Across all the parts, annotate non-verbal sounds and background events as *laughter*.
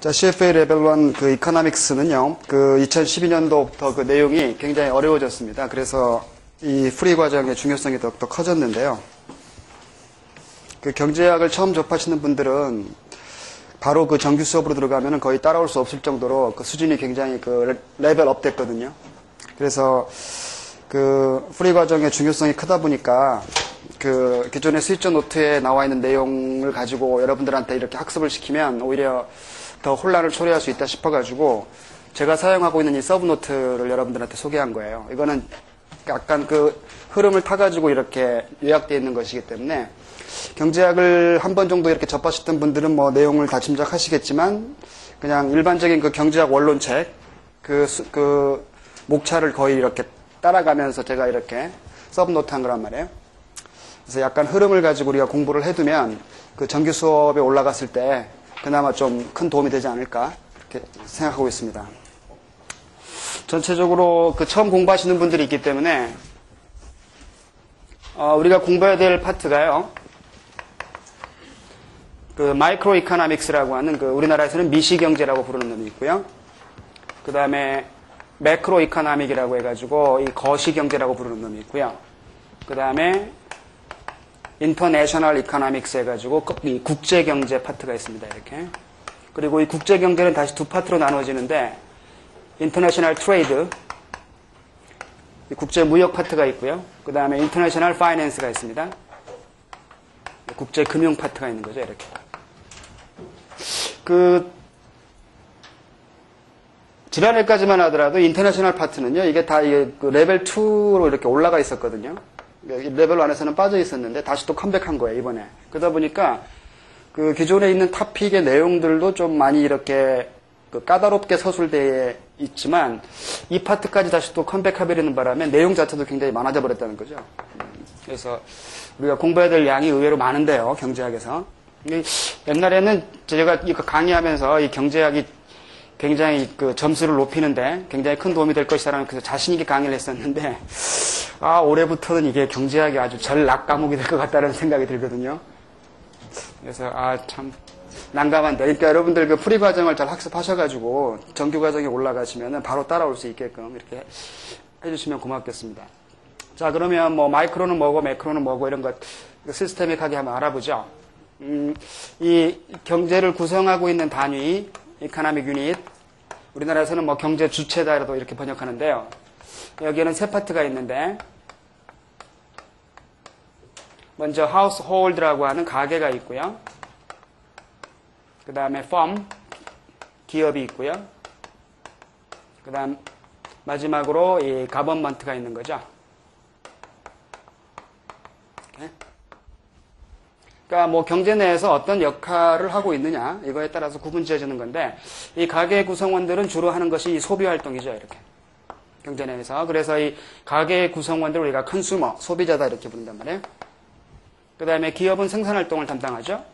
자, CFA 레벨 1그 economics는요, 그 2012년도부터 그 내용이 굉장히 어려워졌습니다. 그래서 이 pre 과정의 중요성이 더욱더 커졌는데요. 그 경제학을 처음 접하시는 분들은 바로 그 정규 수업으로 들어가면 거의 따라올 수 없을 정도로 그 수준이 굉장히 그 level up 됐거든요. 그래서 그 pre 과정의 중요성이 크다 보니까 그 기존의 스위처 노트에 나와 있는 내용을 가지고 여러분들한테 이렇게 학습을 시키면 오히려 더 혼란을 초래할 수 있다 싶어가지고 제가 사용하고 있는 이 서브 노트를 여러분들한테 소개한 거예요. 이거는 약간 그 흐름을 타가지고 이렇게 요약되어 있는 것이기 때문에 경제학을 한 번 정도 이렇게 접하셨던 분들은 뭐 내용을 다 짐작하시겠지만 그냥 일반적인 그 경제학 원론책 그, 수- 그 목차를 거의 이렇게 따라가면서 제가 이렇게 서브노트 한 거란 말이에요. 그래서 약간 흐름을 가지고 우리가 공부를 해두면 그 정규 수업에 올라갔을 때 그나마 좀 큰 도움이 되지 않을까 이렇게 생각하고 있습니다. 전체적으로 그 처음 공부하시는 분들이 있기 때문에 어, 우리가 공부해야 될 파트가요. 그 microeconomics라고 하는 그 우리나라에서는 미시 경제라고 부르는 놈이 있고요. 그 다음에 macroeconomic이라고 해가지고 이 거시 경제라고 부르는 놈이 있고요. 그 다음에 international economics 해가지고 이 국제 경제 파트가 있습니다. 이렇게. 그리고 이 국제 경제는 다시 두 파트로 나눠지는데 international trade 국제 무역 파트가 있고요. 그 다음에 international finance가 있습니다. 국제 금융 파트가 있는 거죠. 이렇게. 그 지난해까지만 하더라도 international 파트는요. 이게 다 이게 그 레벨 2로 이렇게 올라가 있었거든요. 이 레벨 1에서는 빠져 있었는데 다시 또 컴백한 거예요, 이번에. 그러다 보니까 그 기존에 있는 topic의 내용들도 좀 많이 이렇게 그 까다롭게 서술되어 있지만 이 파트까지 다시 또 컴백해버리는 바람에 내용 자체도 굉장히 많아져 버렸다는 거죠. 음, 그래서 우리가 공부해야 될 양이 의외로 많은데요, 경제학에서. 이 옛날에는 제가 이거 강의하면서 이 경제학이 굉장히 그 점수를 높이는데 굉장히 큰 도움이 될 것이라는 그래서 자신 있게 강의를 했었는데 아 올해부터는 이게 경제학이 아주 전략 과목이 될 것 같다는 생각이 들거든요. 그래서 아 참 난감한데 그러니까 여러분들 그 pre 과정을 잘 학습하셔가지고 정규 과정에 올라가시면은 바로 따라올 수 있게끔 이렇게 해주시면 고맙겠습니다. 자 그러면 뭐 micro는 뭐고 macro는 뭐고 이런 것 systemic하게 한번 알아보죠. 음, 이 경제를 구성하고 있는 단위 economic unit 우리나라에서는 뭐 경제 주체다라도 이렇게 번역하는데요. 여기에는 세 파트가 있는데 먼저 household라고 하는 가게가 있고요. 그 다음에 firm 기업이 있고요. 그 다음 마지막으로 이 government가 있는 거죠. 이렇게. 그러니까 뭐 경제 내에서 어떤 역할을 하고 있느냐 이거에 따라서 구분 지어지는 건데 이 가게 구성원들은 주로 하는 것이 이 소비 활동이죠 이렇게 경제 내에서 그래서 이 가게 구성원들 우리가 컨슈머 소비자다 이렇게 부른단 말이에요. 그 다음에 기업은 생산 활동을 담당하죠.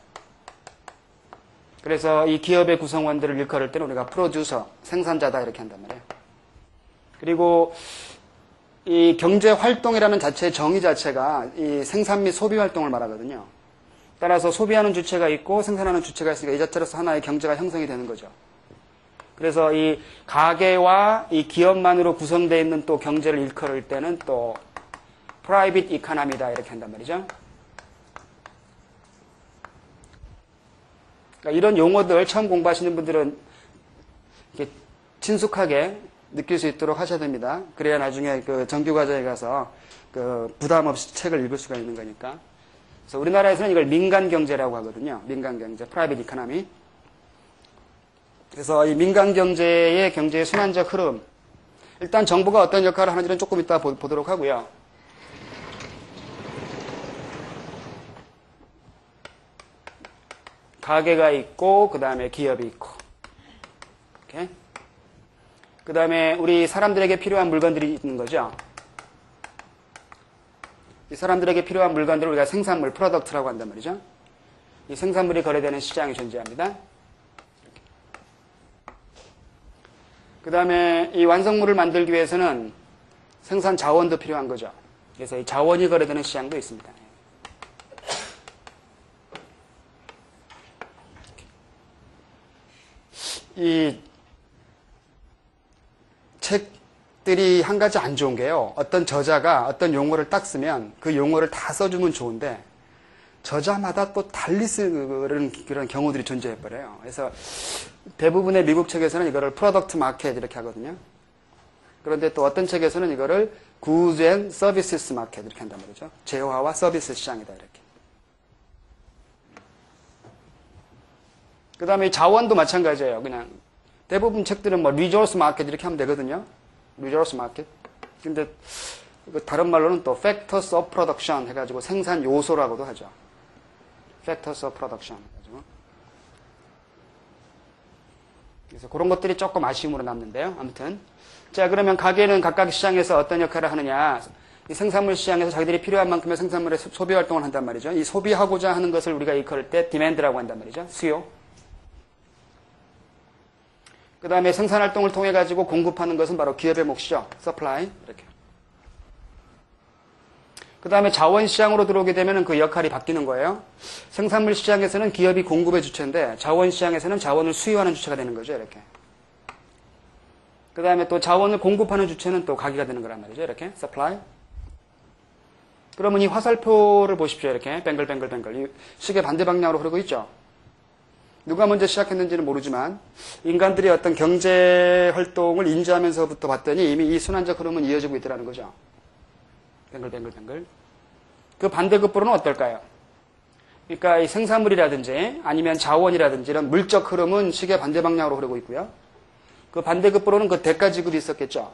그래서 이 기업의 구성원들을 일컬을 때는 우리가 프로듀서 생산자다 이렇게 한단 말이에요. 그리고 이 경제 활동이라는 자체의 정의 자체가 이 생산 및 소비 활동을 말하거든요. 따라서 소비하는 주체가 있고 생산하는 주체가 있으니까 이 자체로서 하나의 경제가 형성이 되는 거죠. 그래서 이 가게와 이 기업만으로 구성되어 있는 또 경제를 일컬을 때는 또 프라이빗 이카나미다 이렇게 한단 말이죠. 그러니까 이런 용어들 처음 공부하시는 분들은 친숙하게 느낄 수 있도록 하셔야 됩니다. 그래야 나중에 그 정규 과정에 가서 그 부담 없이 책을 읽을 수가 있는 거니까. 그래서 우리나라에서는 이걸 민간 경제라고 하거든요. 민간 경제, private economy. 그래서 이 민간 경제의 경제의 순환적 흐름. 일단 정부가 어떤 역할을 하는지는 조금 이따 보, 보도록 하고요. 가계가 있고 그 다음에 기업이 있고 그 다음에 우리 사람들에게 필요한 물건들이 있는 거죠. 이 사람들에게 필요한 물건들을 우리가 생산물, product라고 한단 말이죠. 이 생산물이 거래되는 시장이 존재합니다. 그 다음에 이 완성물을 만들기 위해서는 생산 자원도 필요한 거죠. 그래서 이 자원이 거래되는 시장도 있습니다. 이 책들이 한 가지 안 좋은 게요. 어떤 저자가 어떤 용어를 딱 쓰면 그 용어를 다 써주면 좋은데 저자마다 또 달리 쓰는 그런 경우들이 존재해 버려요. 그래서 대부분의 미국 책에서는 이거를 product market 이렇게 하거든요. 그런데 또 어떤 책에서는 이거를 and services market 이렇게 한단 말이죠. 재화와 서비스 시장이다 이렇게. 그 다음에 자원도 마찬가지예요. 그냥 대부분 책들은 뭐 resource market 이렇게 하면 되거든요. resource market. 근데 다른 말로는 또 factors of production 해가지고 생산 요소라고도 하죠. factors of production. 그래서 그런 것들이 조금 아쉬움으로 남는데요. 아무튼. 자, 그러면 가계는 각각 시장에서 어떤 역할을 하느냐. 이 생산물 시장에서 자기들이 필요한 만큼의 생산물의 소비 활동을 한단 말이죠. 이 소비하고자 하는 것을 우리가 일컬을 때 demand라고 한단 말이죠. 수요. 그 다음에 생산 활동을 통해 가지고 공급하는 것은 바로 기업의 몫이죠. supply. 이렇게. 그 다음에 자원 시장으로 들어오게 되면 그 역할이 바뀌는 거예요. 생산물 시장에서는 기업이 공급의 주체인데 자원 시장에서는 자원을 수요하는 주체가 되는 거죠. 이렇게. 그 다음에 또 자원을 공급하는 주체는 또 가계가 되는 거란 말이죠. 이렇게. supply. 그러면 이 화살표를 보십시오. 이렇게. 뱅글뱅글뱅글. 이 시계 반대 방향으로 흐르고 있죠. 누가 먼저 시작했는지는 모르지만 인간들이 어떤 경제 활동을 인지하면서부터 봤더니 이미 이 순환적 흐름은 이어지고 있더라는 거죠. 뱅글뱅글뱅글. 그 반대급부로는 어떨까요? 그러니까 이 생산물이라든지 아니면 자원이라든지 이런 물적 흐름은 시계 반대 방향으로 흐르고 있고요. 그 반대급부로는 그 대가 지급이 있었겠죠.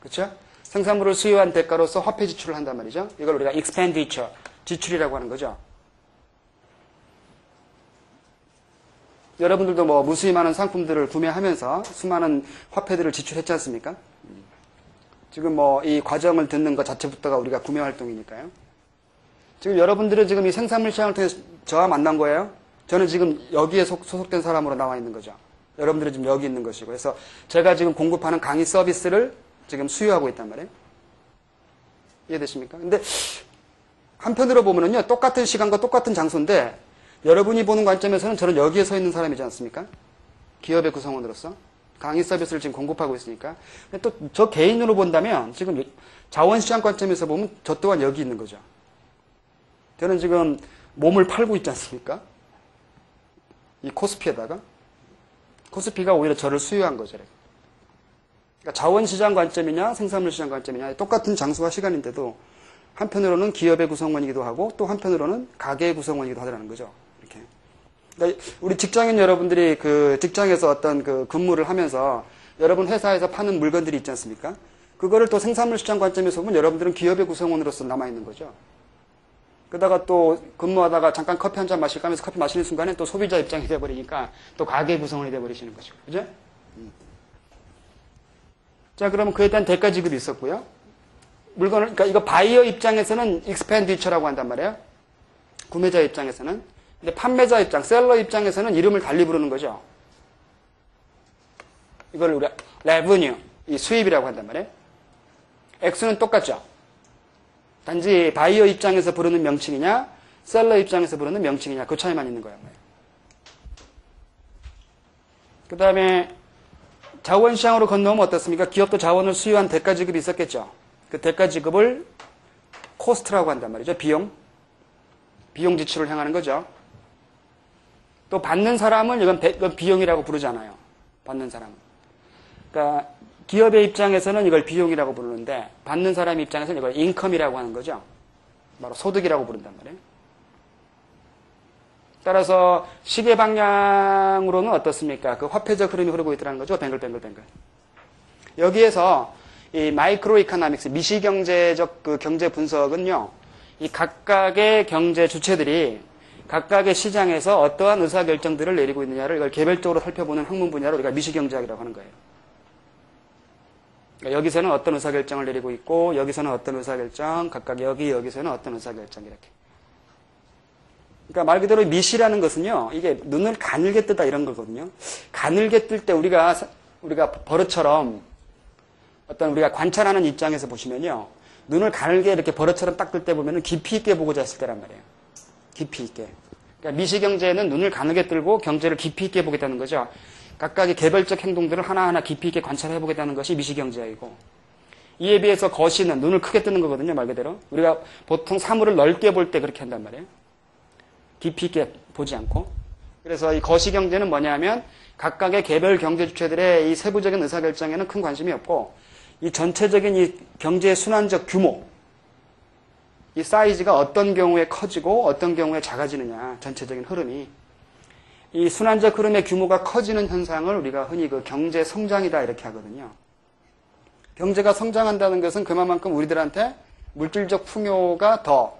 그렇죠? 생산물을 수요한 대가로서 화폐 지출을 한단 말이죠. 이걸 우리가 expenditure, 지출이라고 하는 거죠. 여러분들도 뭐 무수히 많은 상품들을 구매하면서 수많은 화폐들을 지출했지 않습니까? 지금 뭐 이 과정을 듣는 것 자체부터가 우리가 구매 활동이니까요. 지금 여러분들은 지금 이 생산물 시장을 통해서 저와 만난 거예요. 저는 지금 여기에 소속된 사람으로 나와 있는 거죠. 여러분들은 지금 여기 있는 것이고. 그래서 제가 지금 공급하는 강의 서비스를 지금 수요하고 있단 말이에요. 이해되십니까? 근데 한편으로 보면은요, 똑같은 시간과 똑같은 장소인데 여러분이 보는 관점에서는 저는 여기에 서 있는 사람이지 않습니까? 기업의 구성원으로서. 강의 서비스를 지금 공급하고 있으니까. 또 저 개인으로 본다면 지금 자원시장 관점에서 보면 저 또한 여기 있는 거죠. 저는 지금 몸을 팔고 있지 않습니까? 이 코스피에다가. 코스피가 오히려 저를 수요한 거죠. 그러니까 자원시장 관점이냐 생산물 시장 관점이냐 똑같은 장소와 시간인데도 한편으로는 기업의 구성원이기도 하고 또 한편으로는 가게의 구성원이기도 하더라는 거죠. 그러니까 우리 직장인 여러분들이 그 직장에서 어떤 그 근무를 하면서 여러분 회사에서 파는 물건들이 있지 않습니까? 그거를 또 생산물 시장 관점에서 보면 여러분들은 기업의 구성원으로서 남아있는 거죠. 그러다가 또 근무하다가 잠깐 커피 한 잔 마실까 하면서 커피 마시는 순간에 또 소비자 입장이 돼버리니까 또 가게 구성원이 돼버리시는 거죠. 그죠? 음. 자, 그러면 그에 대한 대가 지급이 있었고요. 물건을, 그러니까 이거 바이어 입장에서는 expenditure라고 한단 말이에요. 구매자 입장에서는. 근데 판매자 입장, seller 입장에서는 이름을 달리 부르는 거죠. 이걸 우리가 revenue, 이 수입이라고 한단 말이에요. 액수는 똑같죠. 단지 바이어 입장에서 부르는 명칭이냐, seller 입장에서 부르는 명칭이냐, 그 차이만 있는 거예요. 그 다음에 자원시장으로 건너오면 어떻습니까? 기업도 자원을 수요한 대가 지급이 있었겠죠. 그 대가 지급을 코스트라고 한단 말이죠. 비용. 비용 지출을 향하는 거죠. 또 받는 사람은 이건 비용이라고 부르잖아요. 받는 사람은. 그러니까 기업의 입장에서는 이걸 비용이라고 부르는데 받는 사람 입장에서는 이걸 인컴이라고 하는 거죠. 바로 소득이라고 부른단 말이에요. 따라서 시계 방향으로는 어떻습니까? 그 화폐적 흐름이 흐르고 있다는 거죠. 뱅글뱅글뱅글. 여기에서 이 마이크로 이카노믹스 미시경제적 그 경제 분석은요. 이 각각의 경제 주체들이 각각의 시장에서 어떠한 의사결정들을 내리고 있느냐를 이걸 개별적으로 살펴보는 학문 분야로 우리가 미시경제학이라고 하는 거예요. 그러니까 여기서는 어떤 의사결정을 내리고 있고 여기서는 어떤 의사결정, 각각 여기 여기서는 어떤 의사결정 이렇게. 그러니까 말 그대로 미시라는 것은요. 이게 눈을 가늘게 뜨다 이런 거거든요. 가늘게 뜰 때 우리가 우리가 버릇처럼 어떤 우리가 관찰하는 입장에서 보시면요. 눈을 가늘게 이렇게 버릇처럼 딱 뜰 때 보면은 깊이 있게 보고자 했을 때란 말이에요. 깊이 있게. 그러니까 미시경제는 눈을 가늘게 들고 경제를 깊이 있게 보겠다는 거죠. 각각의 개별적 행동들을 하나하나 깊이 있게 관찰해 보겠다는 것이 미시경제학이고 이에 비해서 거시는 눈을 크게 뜨는 거거든요, 말 그대로. 우리가 보통 사물을 넓게 볼 때 그렇게 한단 말이에요. 깊이 있게 보지 않고. 그래서 이 거시 경제는 뭐냐면 각각의 개별 경제 주체들의 이 세부적인 의사결정에는 큰 관심이 없고 이 전체적인 이 경제의 순환적 규모, 이 사이즈가 어떤 경우에 커지고 어떤 경우에 작아지느냐, 전체적인 흐름이. 이 순환적 흐름의 규모가 커지는 현상을 우리가 흔히 그 경제 성장이다 이렇게 하거든요. 경제가 성장한다는 것은 그만큼 우리들한테 물질적 풍요가 더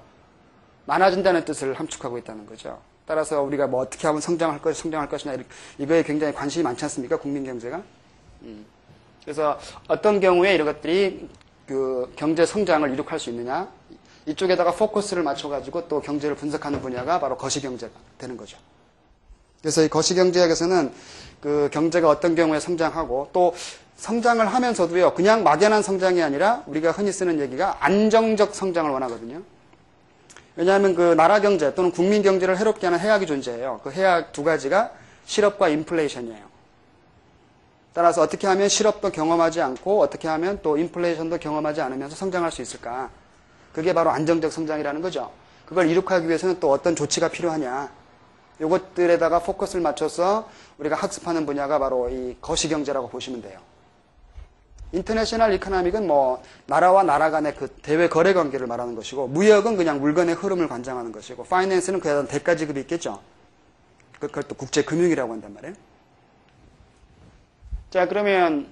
많아진다는 뜻을 함축하고 있다는 거죠. 따라서 우리가 뭐 어떻게 하면 성장할 것, 성장할 것이냐 이거에 굉장히 관심이 많지 않습니까? 국민 경제가. 음. 그래서 어떤 경우에 이런 것들이 그 경제 성장을 이룩할 수 있느냐 이쪽에다가 포커스를 맞춰가지고 또 경제를 분석하는 분야가 바로 거시경제가 되는 거죠. 그래서 이 거시경제학에서는 그 경제가 어떤 경우에 성장하고 또 성장을 하면서도요, 그냥 막연한 성장이 아니라 우리가 흔히 쓰는 얘기가 안정적 성장을 원하거든요. 왜냐하면 그 나라 경제 또는 국민 경제를 해롭게 하는 해악이 존재해요. 그 해악 두 가지가 실업과 인플레이션이에요. 따라서 어떻게 하면 실업도 경험하지 않고 어떻게 하면 또 인플레이션도 경험하지 않으면서 성장할 수 있을까? 그게 바로 안정적 성장이라는 거죠. 그걸 이룩하기 위해서는 또 어떤 조치가 필요하냐? 이것들에다가 포커스를 맞춰서 우리가 학습하는 분야가 바로 이 거시경제라고 보시면 돼요. international economic은 뭐 나라와 나라 간의 그 대외 거래 관계를 말하는 것이고 무역은 그냥 물건의 흐름을 관장하는 것이고 finance는 그에 대한 대가 지급이 있겠죠. 그걸 또 국제 금융이라고 한단 말이에요. 자, 그러면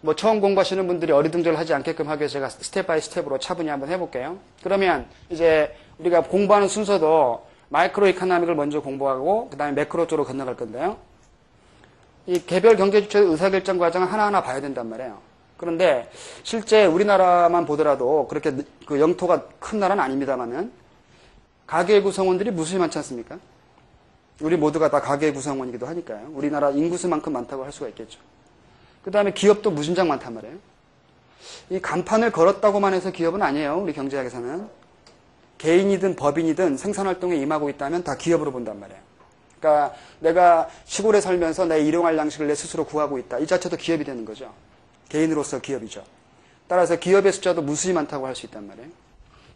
뭐 처음 공부하시는 분들이 어리둥절 하지 않게끔 하기 위해서 제가 step by step으로 차분히 한번 해볼게요. 그러면 이제 우리가 공부하는 순서도 microeconomic을 먼저 공부하고 그 다음에 매크로 쪽으로 건너갈 건데요. 이 개별 경제 주체 의사결정 과정을 하나하나 봐야 된단 말이에요. 그런데 실제 우리나라만 보더라도 그렇게 그 영토가 큰 나라는 아닙니다만은 가계 구성원들이 무수히 많지 않습니까? 우리 모두가 다 가계 구성원이기도 하니까요. 우리나라 인구수만큼 많다고 할 수가 있겠죠. 그 다음에 기업도 무진장 많단 말이에요. 이 간판을 걸었다고만 해서 기업은 아니에요. 우리 경제학에서는. 개인이든 법인이든 생산활동에 임하고 있다면 다 기업으로 본단 말이에요. 그러니까 내가 시골에 살면서 내 일용할 양식을 내 스스로 구하고 있다. 이 자체도 기업이 되는 거죠. 개인으로서 기업이죠. 따라서 기업의 숫자도 무수히 많다고 할 수 있단 말이에요.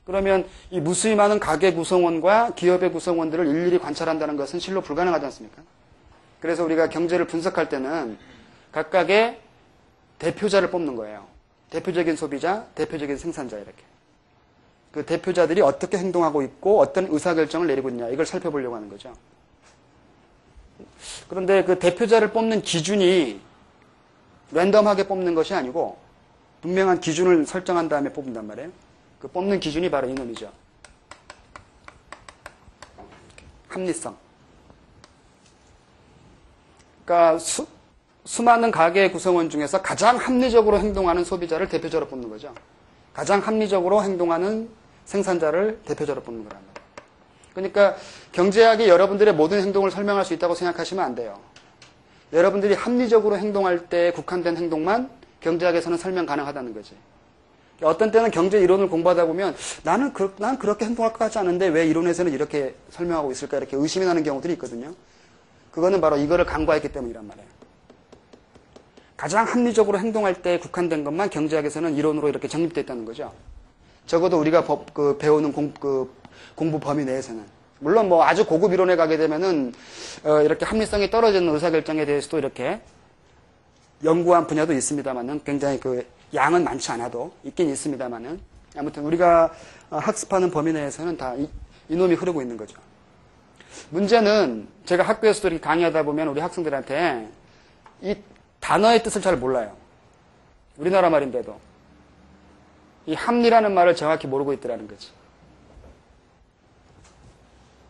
그러면 이 무수히 많은 가계 구성원과 기업의 구성원들을 일일이 관찰한다는 것은 실로 불가능하지 않습니까? 그래서 우리가 경제를 분석할 때는 각각의 대표자를 뽑는 거예요. 대표적인 소비자, 대표적인 생산자 이렇게. 그 대표자들이 어떻게 행동하고 있고 어떤 의사결정을 내리고 있냐 이걸 살펴보려고 하는 거죠. 그런데 그 대표자를 뽑는 기준이 랜덤하게 뽑는 것이 아니고 분명한 기준을 설정한 다음에 뽑는단 말이에요. 그 뽑는 기준이 바로 이놈이죠. 합리성. 그러니까 수, 수많은 가게 구성원 중에서 가장 합리적으로 행동하는 소비자를 대표자로 뽑는 거죠. 가장 합리적으로 행동하는 생산자를 대표자로 뽑는 거란 말이에요. 그러니까 경제학이 여러분들의 모든 행동을 설명할 수 있다고 생각하시면 안 돼요. 여러분들이 합리적으로 행동할 때 국한된 행동만 경제학에서는 설명 가능하다는 거지. 어떤 때는 경제 이론을 공부하다 보면 나는 그, 난 그렇게 행동할 것 같지 않은데 왜 이론에서는 이렇게 설명하고 있을까 이렇게 의심이 나는 경우들이 있거든요. 그거는 바로 이거를 간과했기 때문이란 말이에요. 가장 합리적으로 행동할 때 국한된 것만 경제학에서는 이론으로 이렇게 정립되어 있다는 거죠. 적어도 우리가 법, 그 배우는 공, 그 공부 범위 내에서는. 물론 뭐 아주 고급 이론에 가게 되면은 어, 이렇게 합리성이 떨어지는 의사결정에 대해서도 이렇게 연구한 분야도 있습니다만은 굉장히 그 양은 많지 않아도 있긴 있습니다만은 아무튼 우리가 어, 학습하는 범위 내에서는 다 이, 이놈이 흐르고 있는 거죠. 문제는 제가 학교에서도 이렇게 강의하다 보면 우리 학생들한테 이 단어의 뜻을 잘 몰라요. 우리나라 말인데도. 이 합리라는 말을 정확히 모르고 있더라는 거지.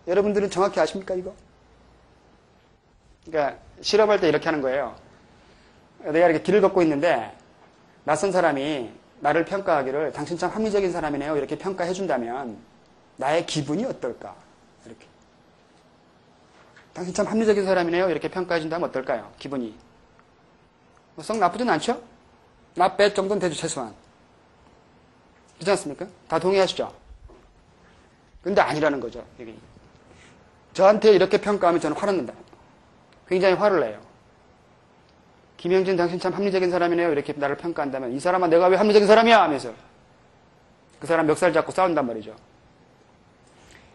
여러분들은 정확히 아십니까, 이거? 그러니까, 실험할 때 이렇게 하는 거예요. 내가 이렇게 길을 걷고 있는데, 낯선 사람이 나를 평가하기를 당신 참 합리적인 사람이네요. 이렇게 평가해준다면, 나의 기분이 어떨까? 이렇게. 당신 참 합리적인 사람이네요. 이렇게 평가해준다면 어떨까요? 기분이. 뭐썩 나쁘진 않죠? 나 빼 정도는 되죠, 최소한. 그렇지 않습니까? 다 동의하시죠? 근데 아니라는 거죠, 여기. 저한테 이렇게 평가하면 저는 화났는다. 굉장히 화를 내요. 김영진 당신 참 합리적인 사람이네요. 이렇게 나를 평가한다면 이 사람아 내가 왜 합리적인 사람이야 하면서 그 사람 멱살 잡고 싸운단 말이죠.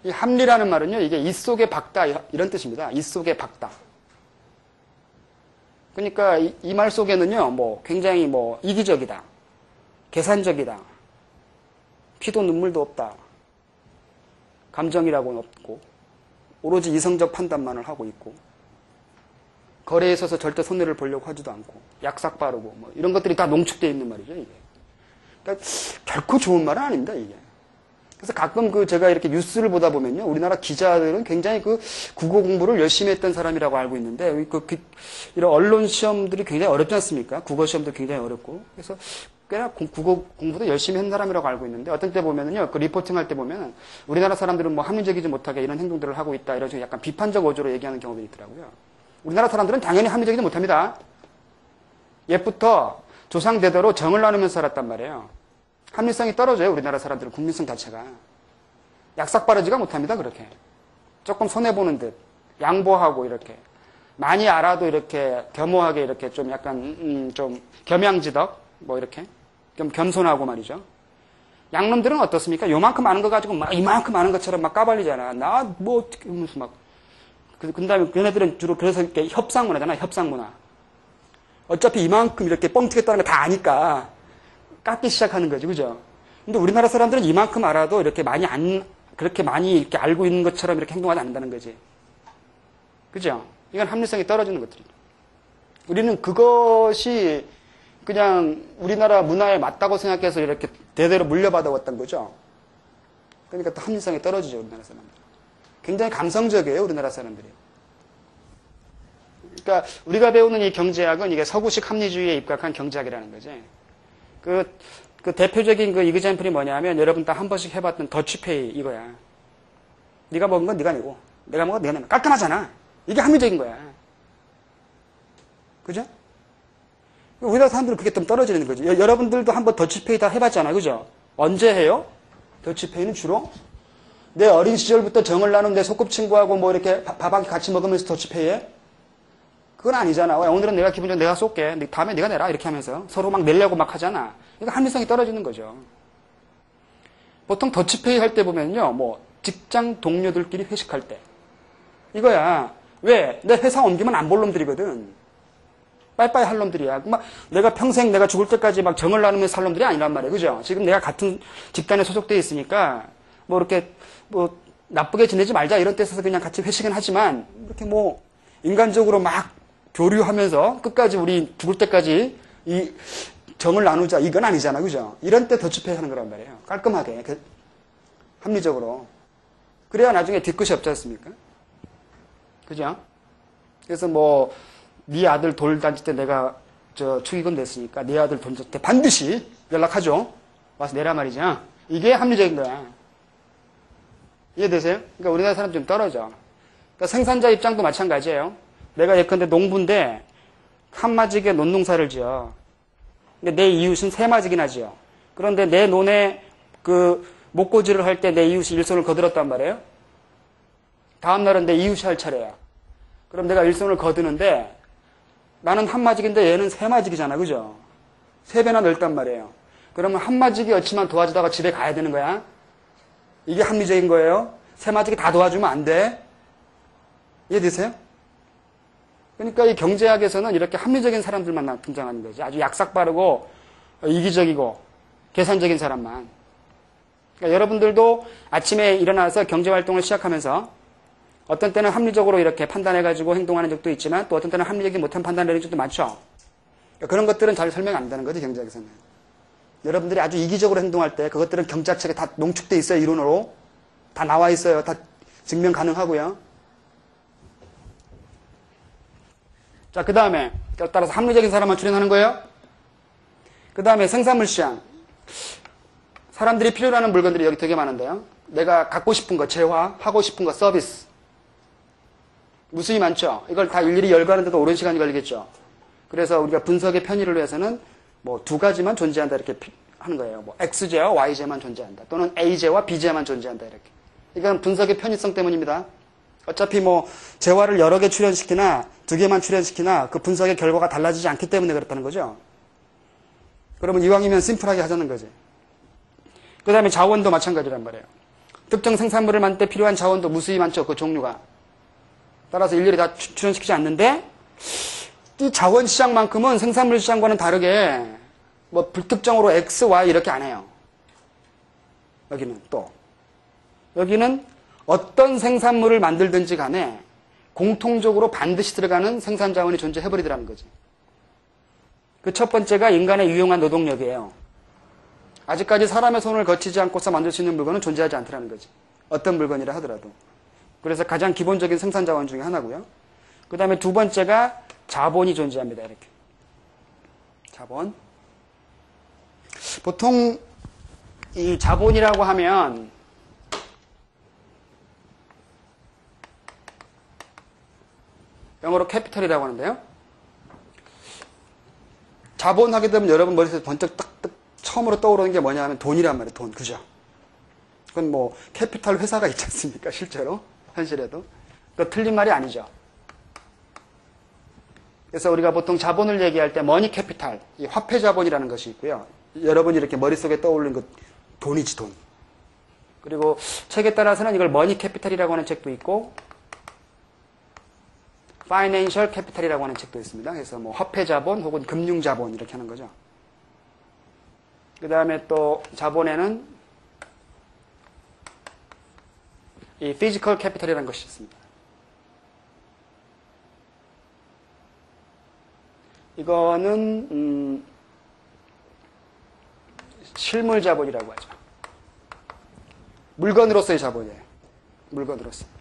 이 합리라는 말은요. 이게 이 속에 박다 이런 뜻입니다. 이 속에 박다. 그러니까 이 말 속에는요. 뭐 굉장히 뭐 이기적이다. 계산적이다. 피도 눈물도 없다. 감정이라고는 없고 오로지 이성적 판단만을 하고 있고 거래에 있어서 절대 손해를 보려고 하지도 않고 약삭 빠르고 뭐 이런 것들이 다 농축되어 있는 말이죠 이게. 그러니까 결코 좋은 말은 아닙니다 이게. 그래서 가끔 그 제가 이렇게 뉴스를 보다 보면요 우리나라 기자들은 굉장히 그 국어 공부를 열심히 했던 사람이라고 알고 있는데 그, 그 이런 언론 시험들이 굉장히 어렵지 않습니까? 국어 시험도 굉장히 어렵고 그래서 꽤나 국어 공부도 열심히 한 사람이라고 알고 있는데 어떤 때 보면은요 그 리포팅 할 때 보면 우리나라 사람들은 뭐 합리적이지 못하게 이런 행동들을 하고 있다 이런 식으로 약간 비판적 어조로 얘기하는 경우도 있더라고요. 우리나라 사람들은 당연히 합리적이지 못합니다. 옛부터 조상 대대로 정을 나누면서 살았단 말이에요. 합리성이 떨어져요. 우리나라 사람들은 국민성 자체가 약삭빠르지가 못합니다. 그렇게 조금 손해 보는 듯 양보하고 이렇게 많이 알아도 이렇게 겸허하게 이렇게 좀 약간 음, 좀 겸양지덕 뭐 이렇게 좀 겸손하고 말이죠. 양놈들은 어떻습니까? 요만큼 아는 거 가지고 막 이만큼 아는 것처럼 막 까발리잖아. 나 뭐 어떻게 하면서 막. 그, 그 다음에 걔네들은 주로 그래서 이렇게 협상 문화잖아. 협상 문화. 어차피 이만큼 이렇게 뻥 튀겠다는 거 다 아니까 깎기 시작하는 거지. 그죠? 근데 우리나라 사람들은 이만큼 알아도 이렇게 많이 안, 그렇게 많이 이렇게 알고 있는 것처럼 이렇게 행동하지 않는다는 거지. 그죠? 이건 합리성이 떨어지는 것들이죠. 우리는 그것이 그냥 우리나라 문화에 맞다고 생각해서 이렇게 대대로 물려받아 왔던 거죠. 그러니까 또 합리성이 떨어지죠, 우리나라 사람들. 굉장히 감성적이에요, 우리나라 사람들이. 그러니까 우리가 배우는 이 경제학은 이게 서구식 합리주의에 입각한 경제학이라는 거지. 그, 그 대표적인 그 이그젠플이 뭐냐면 여러분 다 한 번씩 해봤던 더치페이 이거야. 네가 먹은 건 네가 내고 내가 먹은 건 내가 내면 깔끔하잖아. 이게 합리적인 거야. 그죠? 우리나라 사람들은 그게 좀 떨어지는 거죠. 여러분들도 한번 더치페이 다 해봤잖아요. 그죠? 언제 해요? 더치페이는 주로 내 어린 시절부터 정을 나눈 내 소꿉친구하고 뭐 이렇게 밥한끼 같이 먹으면서 더치페이 해? 그건 아니잖아. 오늘은 내가 기분 좋게 내가 쏠게. 다음에 네가 내라. 이렇게 하면서 서로 막 내려고 막 하잖아. 그러니까 합리성이 떨어지는 거죠. 보통 더치페이 할 때 보면요. 뭐 직장 동료들끼리 회식할 때. 이거야. 왜? 내 회사 옮기면 안 볼 놈들이거든. 빠이빠이 할 놈들이야. 막 내가 평생 내가 죽을 때까지 막 정을 나누면서 살 놈들이 아니란 말이에요. 그죠? 지금 내가 같은 집단에 소속되어 있으니까 뭐 이렇게 뭐 나쁘게 지내지 말자 이런 뜻에서 그냥 같이 회식은 하지만 이렇게 뭐 인간적으로 막 교류하면서 끝까지 우리 죽을 때까지 이 정을 나누자 이건 아니잖아. 그죠? 이런 때 더치페이 하는 거란 말이에요. 깔끔하게. 그 합리적으로. 그래야 나중에 뒤끝이 없지 않습니까? 그죠? 그래서 뭐, 네 아들 돌단지 때 내가 저 축의금 냈으니까 네 아들 돈줄 때 반드시 연락하죠. 와서 내라 말이죠. 이게 합리적인 거야. 이해되세요? 그러니까 우리나라 사람 좀 떨어져. 그러니까 생산자 입장도 마찬가지예요. 내가 예컨대 농부인데 한마지게 논농사를 지어. 근데 내 이웃은 세마지기나 지어. 그런데 내 논에 그 목고지를 할 때 내 이웃이 일손을 거들었단 말이에요. 다음 날은 내 이웃이 할 차례야. 그럼 내가 일손을 거드는데 나는 한마지기인데 얘는 세마지기잖아. 그죠? 세 배나 넓단 말이에요. 그러면 한마지기 어치만 도와주다가 집에 가야 되는 거야. 이게 합리적인 거예요. 세마지기 다 도와주면 안 돼. 이해되세요? 그러니까 이 경제학에서는 이렇게 합리적인 사람들만 등장하는 거지. 아주 약삭 빠르고 이기적이고 계산적인 사람만. 그러니까 여러분들도 아침에 일어나서 경제 활동을 시작하면서 어떤 때는 합리적으로 이렇게 판단해가지고 행동하는 적도 있지만 또 어떤 때는 합리적이 못한 판단을 내는 적도 많죠. 그러니까 그런 것들은 잘 설명 안 되는 거지, 경제학에서는. 여러분들이 아주 이기적으로 행동할 때 그것들은 경제학책에 다 농축돼 있어요, 이론으로. 다 나와 있어요. 다 증명 가능하고요. 자, 그 다음에, 따라서 합리적인 사람만 출연하는 거예요. 그 다음에 생산물 시장. 사람들이 필요로 하는 물건들이 여기 되게 많은데요. 내가 갖고 싶은 거, 재화, 하고 싶은 거, 서비스. 무수히 많죠? 이걸 다 일일이 열거하는데도 오랜 시간이 걸리겠죠? 그래서 우리가 분석의 편의를 위해서는 뭐 두 가지만 존재한다 이렇게 하는 거예요. 뭐 X제와 Y제만 존재한다. 또는 A제와 B제만 존재한다 이렇게. 이건 분석의 편의성 때문입니다. 어차피 뭐 재화를 여러 개 출연시키나 두 개만 출현시키나 그 분석의 결과가 달라지지 않기 때문에 그렇다는 거죠. 그러면 이왕이면 심플하게 하자는 거지. 그 다음에 자원도 마찬가지란 말이에요. 특정 생산물을 만들 때 필요한 자원도 무수히 많죠. 그 종류가. 따라서 일일이 다 추- 출현시키지 않는데 이 자원 시장만큼은 생산물 시장과는 다르게 뭐 불특정으로 X, Y 이렇게 안 해요. 여기는 또 여기는 어떤 생산물을 만들든지 간에 공통적으로 반드시 들어가는 생산 자원이 존재해버리더라는 거지. 그 첫 번째가 인간의 유용한 노동력이에요. 아직까지 사람의 손을 거치지 않고서 만들 수 있는 물건은 존재하지 않더라는 거지. 어떤 물건이라 하더라도. 그래서 가장 기본적인 생산 자원 중에 하나고요. 그 다음에 두 번째가 자본이 존재합니다. 이렇게. 자본. 보통 이 자본이라고 하면 영어로 캐피털이라고 하는데요. 자본 하게 되면 여러분 머릿속에 번쩍 딱, 딱 처음으로 떠오르는 게 뭐냐 하면 돈이란 말이에요. 돈. 그죠? 그건 뭐 캐피탈 회사가 있지 않습니까? 실제로. 현실에도. 그 틀린 말이 아니죠. 그래서 우리가 보통 자본을 얘기할 때 money capital, 이 화폐 자본이라는 것이 있고요. 여러분이 이렇게 머릿속에 떠오르는 그 돈이지 돈. 그리고 책에 따라서는 이걸 money capital이라고 하는 책도 있고 financial capital이라고 하는 책도 있습니다. 그래서 뭐 화폐 자본 혹은 금융 자본 이렇게 하는 거죠. 그 다음에 또 자본에는 이 physical capital이라는 것이 있습니다. 이거는 음, 실물 자본이라고 하죠. 물건으로서의 자본이에요. 물건으로서.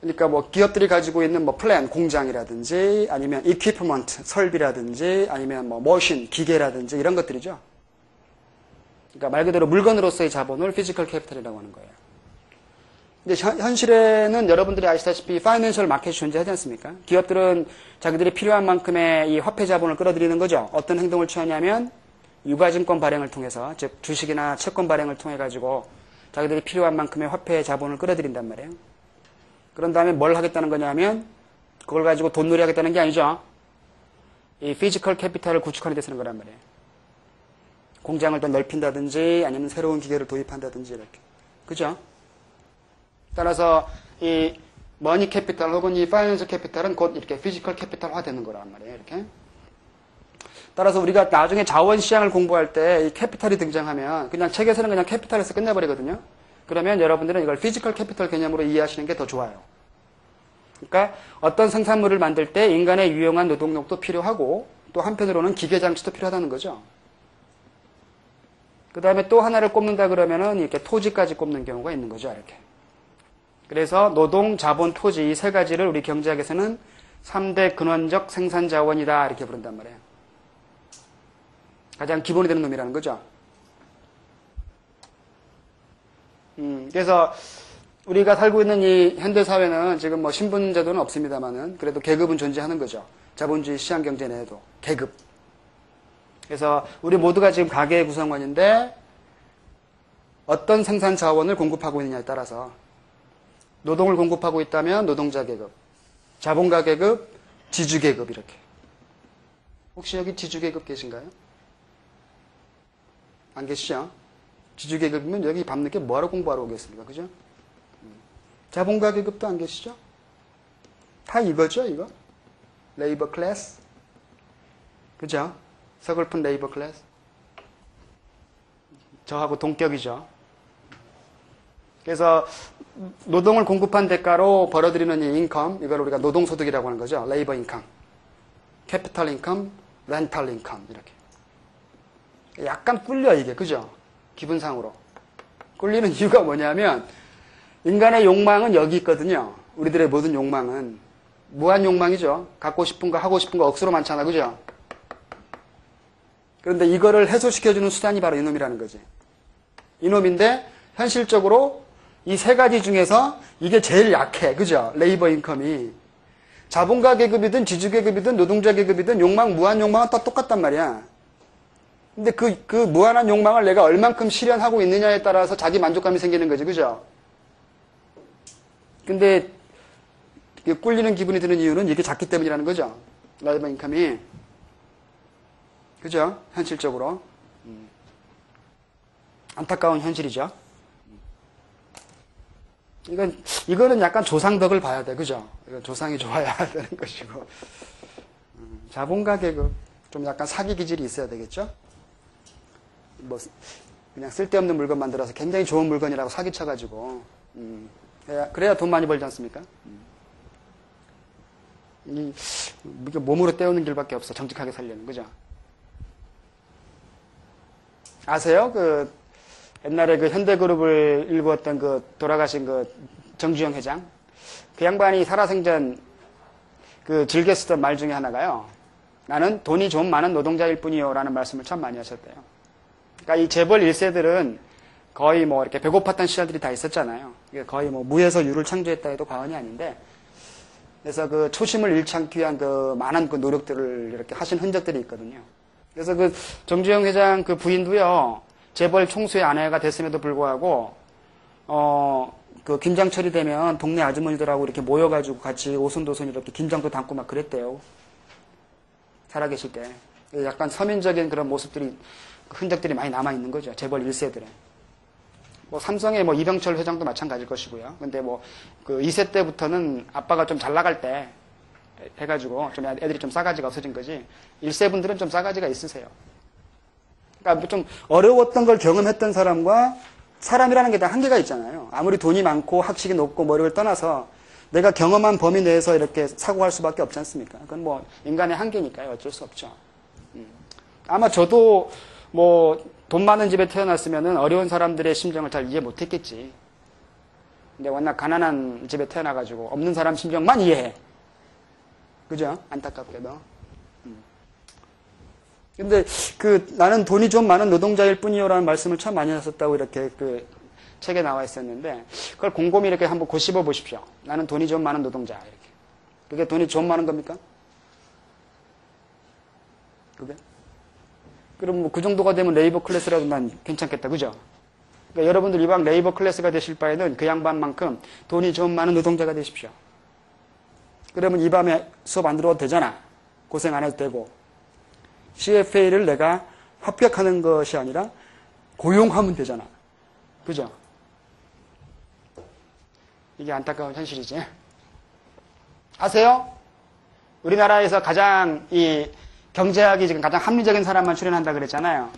그러니까 뭐 기업들이 가지고 있는 뭐 플랜, 공장이라든지 아니면 equipment, 설비라든지 아니면 뭐 machine, 기계라든지 이런 것들이죠. 그러니까 말 그대로 물건으로서의 자본을 피지컬 캐피탈이라고 하는 거예요. 근데 현- 현실에는 여러분들이 아시다시피 financial market이 존재하지 않습니까? 기업들은 자기들이 필요한 만큼의 이 화폐 자본을 끌어들이는 거죠. 어떤 행동을 취하냐면 유가증권 발행을 통해서 즉 주식이나 채권 발행을 통해 가지고 자기들이 필요한 만큼의 화폐 자본을 끌어들인단 말이에요. 그런 다음에 뭘 하겠다는 거냐면 그걸 가지고 돈놀이 하겠다는 게 아니죠. 이 physical capital을 구축하는 데 쓰는 거란 말이에요. 공장을 더 넓힌다든지 아니면 새로운 기계를 도입한다든지 이렇게. 그죠? 따라서 이 money capital 혹은 이 finance capital은 곧 이렇게 physical capital화 되는 거란 말이에요. 이렇게. 따라서 우리가 나중에 자원 시장을 공부할 때 이 capital이 등장하면 그냥 책에서는 그냥 capital에서 끝내버리거든요. 그러면 여러분들은 이걸 physical capital 개념으로 이해하시는 게 더 좋아요. 그러니까 어떤 생산물을 만들 때 인간의 유용한 노동력도 필요하고 또 한편으로는 기계 장치도 필요하다는 거죠. 그 다음에 또 하나를 꼽는다 그러면은 이렇게 토지까지 꼽는 경우가 있는 거죠. 이렇게. 그래서 노동, 자본, 토지 이 세 가지를 우리 경제학에서는 3대 근원적 생산 자원이다 이렇게 부른단 말이에요. 가장 기본이 되는 놈이라는 거죠. 음, 그래서 우리가 살고 있는 이 현대 사회는 지금 뭐 신분 제도는 없습니다만은 그래도 계급은 존재하는 거죠. 자본주의 시장 경제 내에도 계급. 그래서 우리 모두가 지금 가계의 구성원인데 어떤 생산 자원을 공급하고 있느냐에 따라서 노동을 공급하고 있다면 노동자 계급, 자본가 계급, 지주 계급 이렇게. 혹시 여기 지주 계급 계신가요? 안 계시죠? 지주 계급이면 여기 밤늦게 뭐하러 공부하러 오겠습니까? 그죠? 음. 자본가 계급도 안 계시죠? 다 이거죠, 이거? labor class. 그죠? 서글픈 labor class. 저하고 동격이죠. 그래서 노동을 공급한 대가로 벌어들이는 이 income, 이걸 우리가 노동소득이라고 하는 거죠. labor income. capital income, rental income 이렇게. 약간 꿀려 이게 그죠? 기분상으로. 꿀리는 *laughs* 이유가 뭐냐면 인간의 욕망은 여기 있거든요. 우리들의 모든 욕망은 무한 욕망이죠. 갖고 싶은 거 하고 싶은 거 억수로 많잖아. 그죠? 그런데 이거를 해소시켜주는 수단이 바로 이놈이라는 거지. 이놈인데 현실적으로 이 세 가지 중에서 이게 제일 약해. 그죠? 레이버 인컴이. 자본가 계급이든 지주 계급이든 노동자 계급이든 욕망, 무한 욕망은 다 똑같단 말이야. 근데 그, 그 무한한 욕망을 내가 얼만큼 실현하고 있느냐에 따라서 자기 만족감이 생기는 거지. 그죠? 근데 꿀리는 기분이 드는 이유는 이게 작기 때문이라는 거죠. 라이브 인컴이. 그죠? 현실적으로. 음. 안타까운 현실이죠. 이건, 이거는 약간 조상덕을 봐야 돼. 그죠? 조상이 좋아야 *laughs* 되는 것이고. 음, 자본가 계급. 좀 약간 사기 기질이 있어야 되겠죠? 뭐, 그냥 쓸데없는 물건 만들어서 굉장히 좋은 물건이라고 사기쳐가지고, 음, 그래야, 돈 많이 벌지 않습니까? 음. 이, 이게 몸으로 때우는 길밖에 없어. 정직하게 살려는. 그죠? 아세요? 그, 옛날에 그 현대그룹을 일구었던 그 돌아가신 그 정주영 회장? 그 양반이 살아생전 그 즐겨 쓰던 말 중에 하나가요. 나는 돈이 좀 많은 노동자일 뿐이요. 라는 말씀을 참 많이 하셨대요. 그러니까 이 재벌 1세들은 거의 뭐 이렇게 배고팠던 시절들이 다 있었잖아요. 이게 거의 뭐 무에서 유를 창조했다 해도 과언이 아닌데 그래서 그 초심을 잃지 않기 위한 그 많은 그 노력들을 이렇게 하신 흔적들이 있거든요. 그래서 그 정주영 회장 그 부인도요, 재벌 총수의 아내가 됐음에도 불구하고, 어, 그 김장철이 되면 동네 아주머니들하고 이렇게 모여가지고 같이 오손도손 이렇게 김장도 담고 막 그랬대요. 살아계실 때. 약간 서민적인 그런 모습들이, 흔적들이 많이 남아 있는 거죠. 재벌 1세들은. 뭐 삼성의 뭐 이병철 회장도 마찬가지일 것이고요. 근데 뭐 그 2세 때부터는 아빠가 좀 잘 나갈 때 해가지고 좀 애들이 좀 싸가지가 없어진 거지. 1세 분들은 좀 싸가지가 있으세요. 그러니까 좀 어려웠던 걸 경험했던 사람과 사람이라는 게 다 한계가 있잖아요. 아무리 돈이 많고 학식이 높고 머리를 떠나서 내가 경험한 범위 내에서 이렇게 사고할 수밖에 없지 않습니까? 그건 뭐 인간의 한계니까요. 어쩔 수 없죠. 음. 아마 저도 뭐 돈 많은 집에 태어났으면 어려운 사람들의 심정을 잘 이해 못했겠지. 근데 워낙 가난한 집에 태어나가지고 없는 사람 심정만 이해해. 그죠? 안타깝게도. 음. 근데 그 나는 돈이 좀 많은 노동자일 뿐이요라는 말씀을 참 많이 하셨다고 이렇게 그 책에 나와 있었는데 그걸 곰곰이 이렇게 한번 고씹어 보십시오. 나는 돈이 좀 많은 노동자 이렇게. 그게 돈이 좀 많은 겁니까? 그게? 그럼 뭐 그 정도가 되면 labor class라도 난 괜찮겠다. 그죠? 그러니까 여러분들 이왕 labor class가 되실 바에는 그 양반만큼 돈이 좀 많은 노동자가 되십시오. 그러면 이 밤에 수업 안 들어도 되잖아. 고생 안 해도 되고. CFA를 내가 합격하는 것이 아니라 고용하면 되잖아. 그죠? 이게 안타까운 현실이지. 아세요? 우리나라에서 가장 이 경제학이 지금 가장 합리적인 사람만 출연한다 그랬잖아요.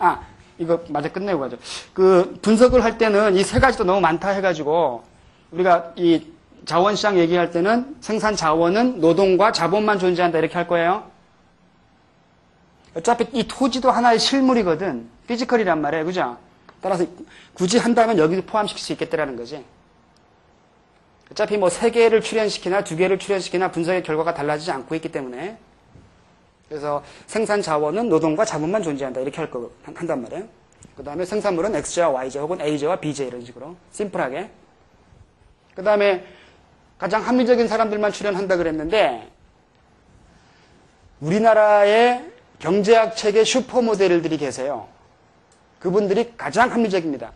아, 이거 마저 끝내고 가죠. 그 분석을 할 때는 이 세 가지도 너무 많다 해가지고 우리가 이 자원시장 얘기할 때는 생산 자원은 노동과 자본만 존재한다 이렇게 할 거예요. 어차피 이 토지도 하나의 실물이거든. 피지컬이란 말이에요. 그죠? 따라서 굳이 한다면 여기도 포함시킬 수 있겠다라는 거지. 어차피 뭐 세 개를 출연시키나 두 개를 출연시키나 분석의 결과가 달라지지 않고 있기 때문에 그래서 생산 자원은 노동과 자본만 존재한다 이렇게 할 거 한단 말이에요. 그 다음에 생산물은 X제와 Y제 혹은 A제와 B제 이런 식으로 심플하게. 그 다음에 가장 합리적인 사람들만 출연한다 그랬는데 우리나라의 경제학 책의 슈퍼모델들이 계세요. 그분들이 가장 합리적입니다.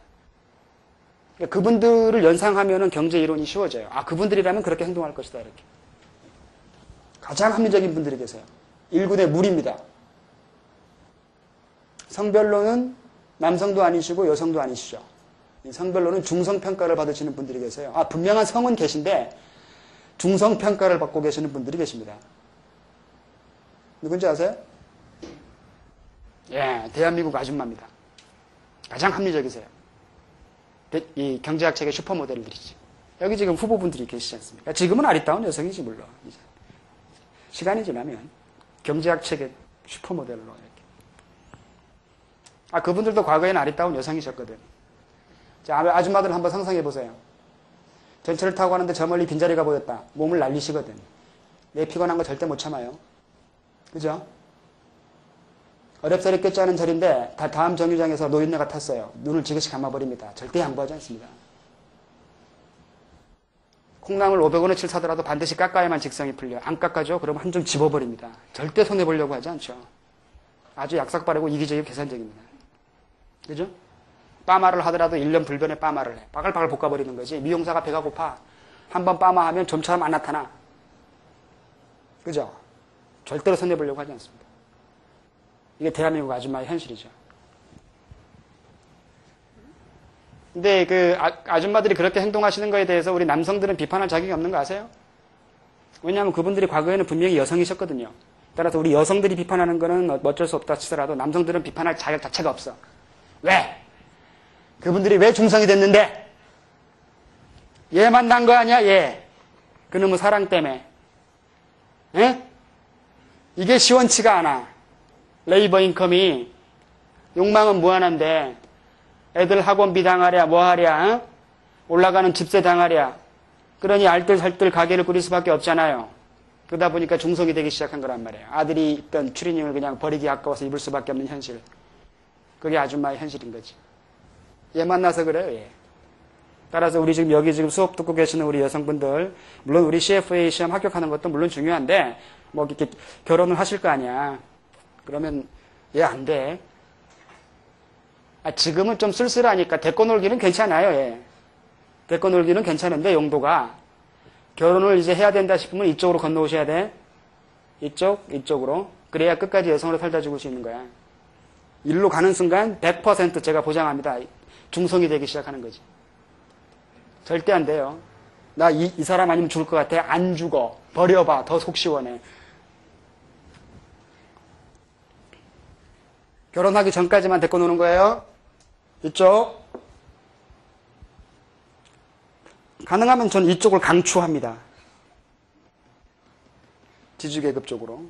그러니까 그분들을 연상하면 경제 이론이 쉬워져요. 아, 그분들이라면 그렇게 행동할 것이다. 이렇게. 가장 합리적인 분들이 계세요. 일군의 물입니다. 성별로는 남성도 아니시고 여성도 아니시죠. 성별로는 중성평가를 받으시는 분들이 계세요. 아, 분명한 성은 계신데 중성평가를 받고 계시는 분들이 계십니다. 누군지 아세요? 예, 대한민국 아줌마입니다. 가장 합리적이세요. 이 경제학 책의 슈퍼모델들이지. 여기 지금 후보분들이 계시지 않습니까? 지금은 아리따운 여성이지, 물론. 시간이 지나면 경제학 책의 슈퍼모델로 이렇게. 아, 그분들도 과거에는 아리따운 여성이셨거든. 자, 아줌마들 한번 상상해 보세요. 전철을 타고 가는데 저 멀리 빈자리가 보였다. 몸을 날리시거든. 내 피곤한 거 절대 못 참아요. 그죠? 어렵사리 않은 절인데 다 다음 정류장에서 노인네가 탔어요. 눈을 지그시 감아버립니다. 절대 양보하지 않습니다. 콩나물 500원어치를 사더라도 반드시 깎아야만 직성이 풀려. 안 깎아줘? 그러면 한 점 집어버립니다. 절대 손해보려고 하지 않죠. 아주 약삭 빠르고 이기적이고 계산적입니다. 그죠? 빠마를 하더라도 1년 불변의 빠마를 해. 바글바글 볶아버리는 거지. 미용사가 배가 고파. 한 번 빠마하면 좀처럼 안 나타나. 그죠? 절대로 손해보려고 하지 않습니다. 이게 대한민국 아줌마의 현실이죠. 근데 그 아, 줌마들이 그렇게 행동하시는 거에 대해서 우리 남성들은 비판할 자격이 없는 거 아세요? 왜냐하면 그분들이 과거에는 분명히 여성이셨거든요. 따라서 우리 여성들이 비판하는 거는 어쩔 수 없다 치더라도 남성들은 비판할 자격 자체가 없어. 왜? 그분들이 왜 중성이 됐는데? 얘 만 난 거 아니야, 얘. 그놈의 사랑 때문에. 에? 이게 시원치가 않아. 레이버 인컴이 욕망은 무한한데 애들 학원비 당하랴 뭐하랴 어? 올라가는 집세 당하랴 그러니 알뜰살뜰 가게를 꾸릴 수밖에 없잖아요. 그러다 보니까 중성이 되기 시작한 거란 말이에요. 아들이 있던 추리닝을 그냥 버리기 아까워서 입을 수밖에 없는 현실. 그게 아줌마의 현실인 거지. 얘 만나서 그래요, 얘. 따라서 우리 지금 여기 지금 수업 듣고 계시는 우리 여성분들, 물론 우리 CFA 시험 합격하는 것도 물론 중요한데, 뭐 이렇게 결혼을 하실 거 아니야. 그러면 얘 안 돼. 아, 지금은 좀 쓸쓸하니까 데꼬 놀기는 괜찮아요, 얘. 데꼬 놀기는 괜찮은데 용도가 결혼을 이제 해야 된다 싶으면 이쪽으로 건너오셔야 돼. 이쪽, 이쪽으로. 그래야 끝까지 여성으로 살다 죽을 수 있는 거야. 일로 가는 순간 100% 제가 보장합니다. 중성이 되기 시작하는 거지. 절대 안 돼요. 나이 이 사람 아니면 죽을 것 같아. 안 죽어. 버려봐. 더 속 시원해. 결혼하기 전까지만 데리고 노는 거예요. 이쪽. 가능하면 저는 이쪽을 강추합니다. 지주계급 쪽으로.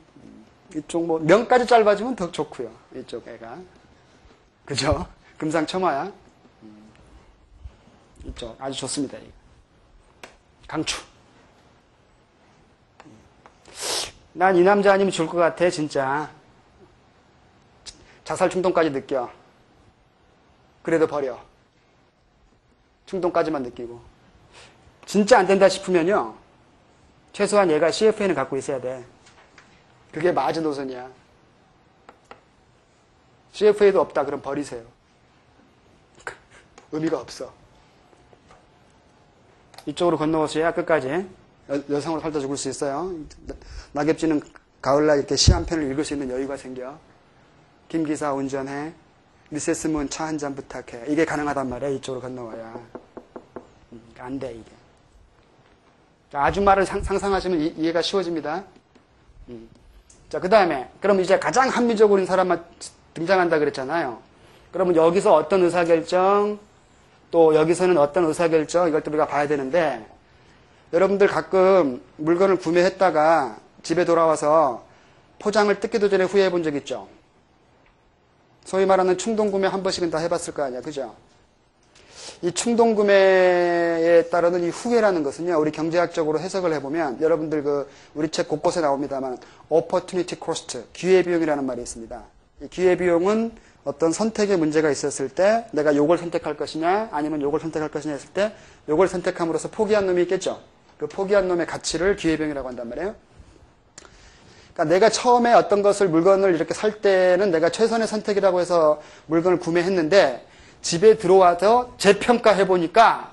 이쪽 뭐 명까지 짧아지면 더 좋고요. 이쪽 애가. 그죠? 금상첨화야. 이쪽 아주 좋습니다. 강추. 난 이 남자 아니면 죽을 것 같아 진짜. 자살 충동까지 느껴. 그래도 버려. 충동까지만 느끼고. 진짜 안 된다 싶으면요. 최소한 얘가 CFN을 갖고 있어야 돼. 그게 마지노선이야. CFA도 없다. 그럼 버리세요. *laughs* 의미가 없어. 이쪽으로 건너오셔야 끝까지 여, 성으로 살다 죽을 수 있어요. 낙엽지는 가을날 이렇게 시 한 편을 읽을 수 있는 여유가 생겨. 김 기사 운전해. 미세스 문 차 한 잔 부탁해. 이게 가능하단 말이야. 이쪽으로 건너와야. 음, 안 돼, 이게. 아줌마를 상, 상하시면 이, 해가 쉬워집니다. 음. 자, 그 다음에, 그럼 이제 가장 합리적으로 사람만 등장한다 그랬잖아요. 그러면 여기서 어떤 의사결정, 또 여기서는 어떤 의사결정, 또 우리가 봐야 되는데, 여러분들 가끔 물건을 구매했다가 집에 돌아와서 포장을 뜯기도 전에 후회해 본 적 있죠? 소위 말하는 충동구매 한 번씩은 다 해봤을 거 아니야. 그죠? 이 충동구매에 따르는 이 후회라는 것은요, 우리 경제학적으로 해석을 해보면, 여러분들 그, 우리 책 곳곳에 나옵니다만, opportunity cost, 기회비용이라는 말이 있습니다. 이 기회비용은 어떤 선택의 문제가 있었을 때, 내가 요걸 선택할 것이냐, 아니면 요걸 선택할 것이냐 했을 때, 요걸 선택함으로써 포기한 놈이 있겠죠? 그 포기한 놈의 가치를 기회비용이라고 한단 말이에요. 그러니까 내가 처음에 어떤 것을 물건을 이렇게 살 때는 내가 최선의 선택이라고 해서 물건을 구매했는데 집에 들어와서 재평가해 보니까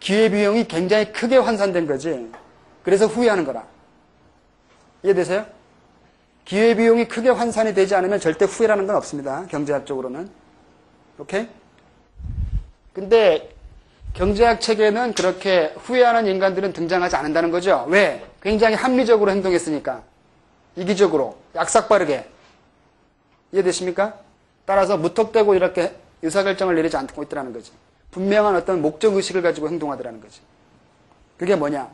기회비용이 굉장히 크게 환산된 거지. 그래서 후회하는 거라. 이해되세요? 기회비용이 크게 환산이 되지 않으면 절대 후회라는 건 없습니다. 경제학적으로는. 오케이? 근데 경제학 책에는 그렇게 후회하는 인간들은 등장하지 않는다는 거죠. 왜? 굉장히 합리적으로 행동했으니까. 이기적으로 약삭빠르게 이해되십니까? 따라서 무턱대고 이렇게 의사결정을 내리지 않고 있더라는 거지. 분명한 어떤 목적의식을 가지고 행동하더라는 거지. 그게 뭐냐?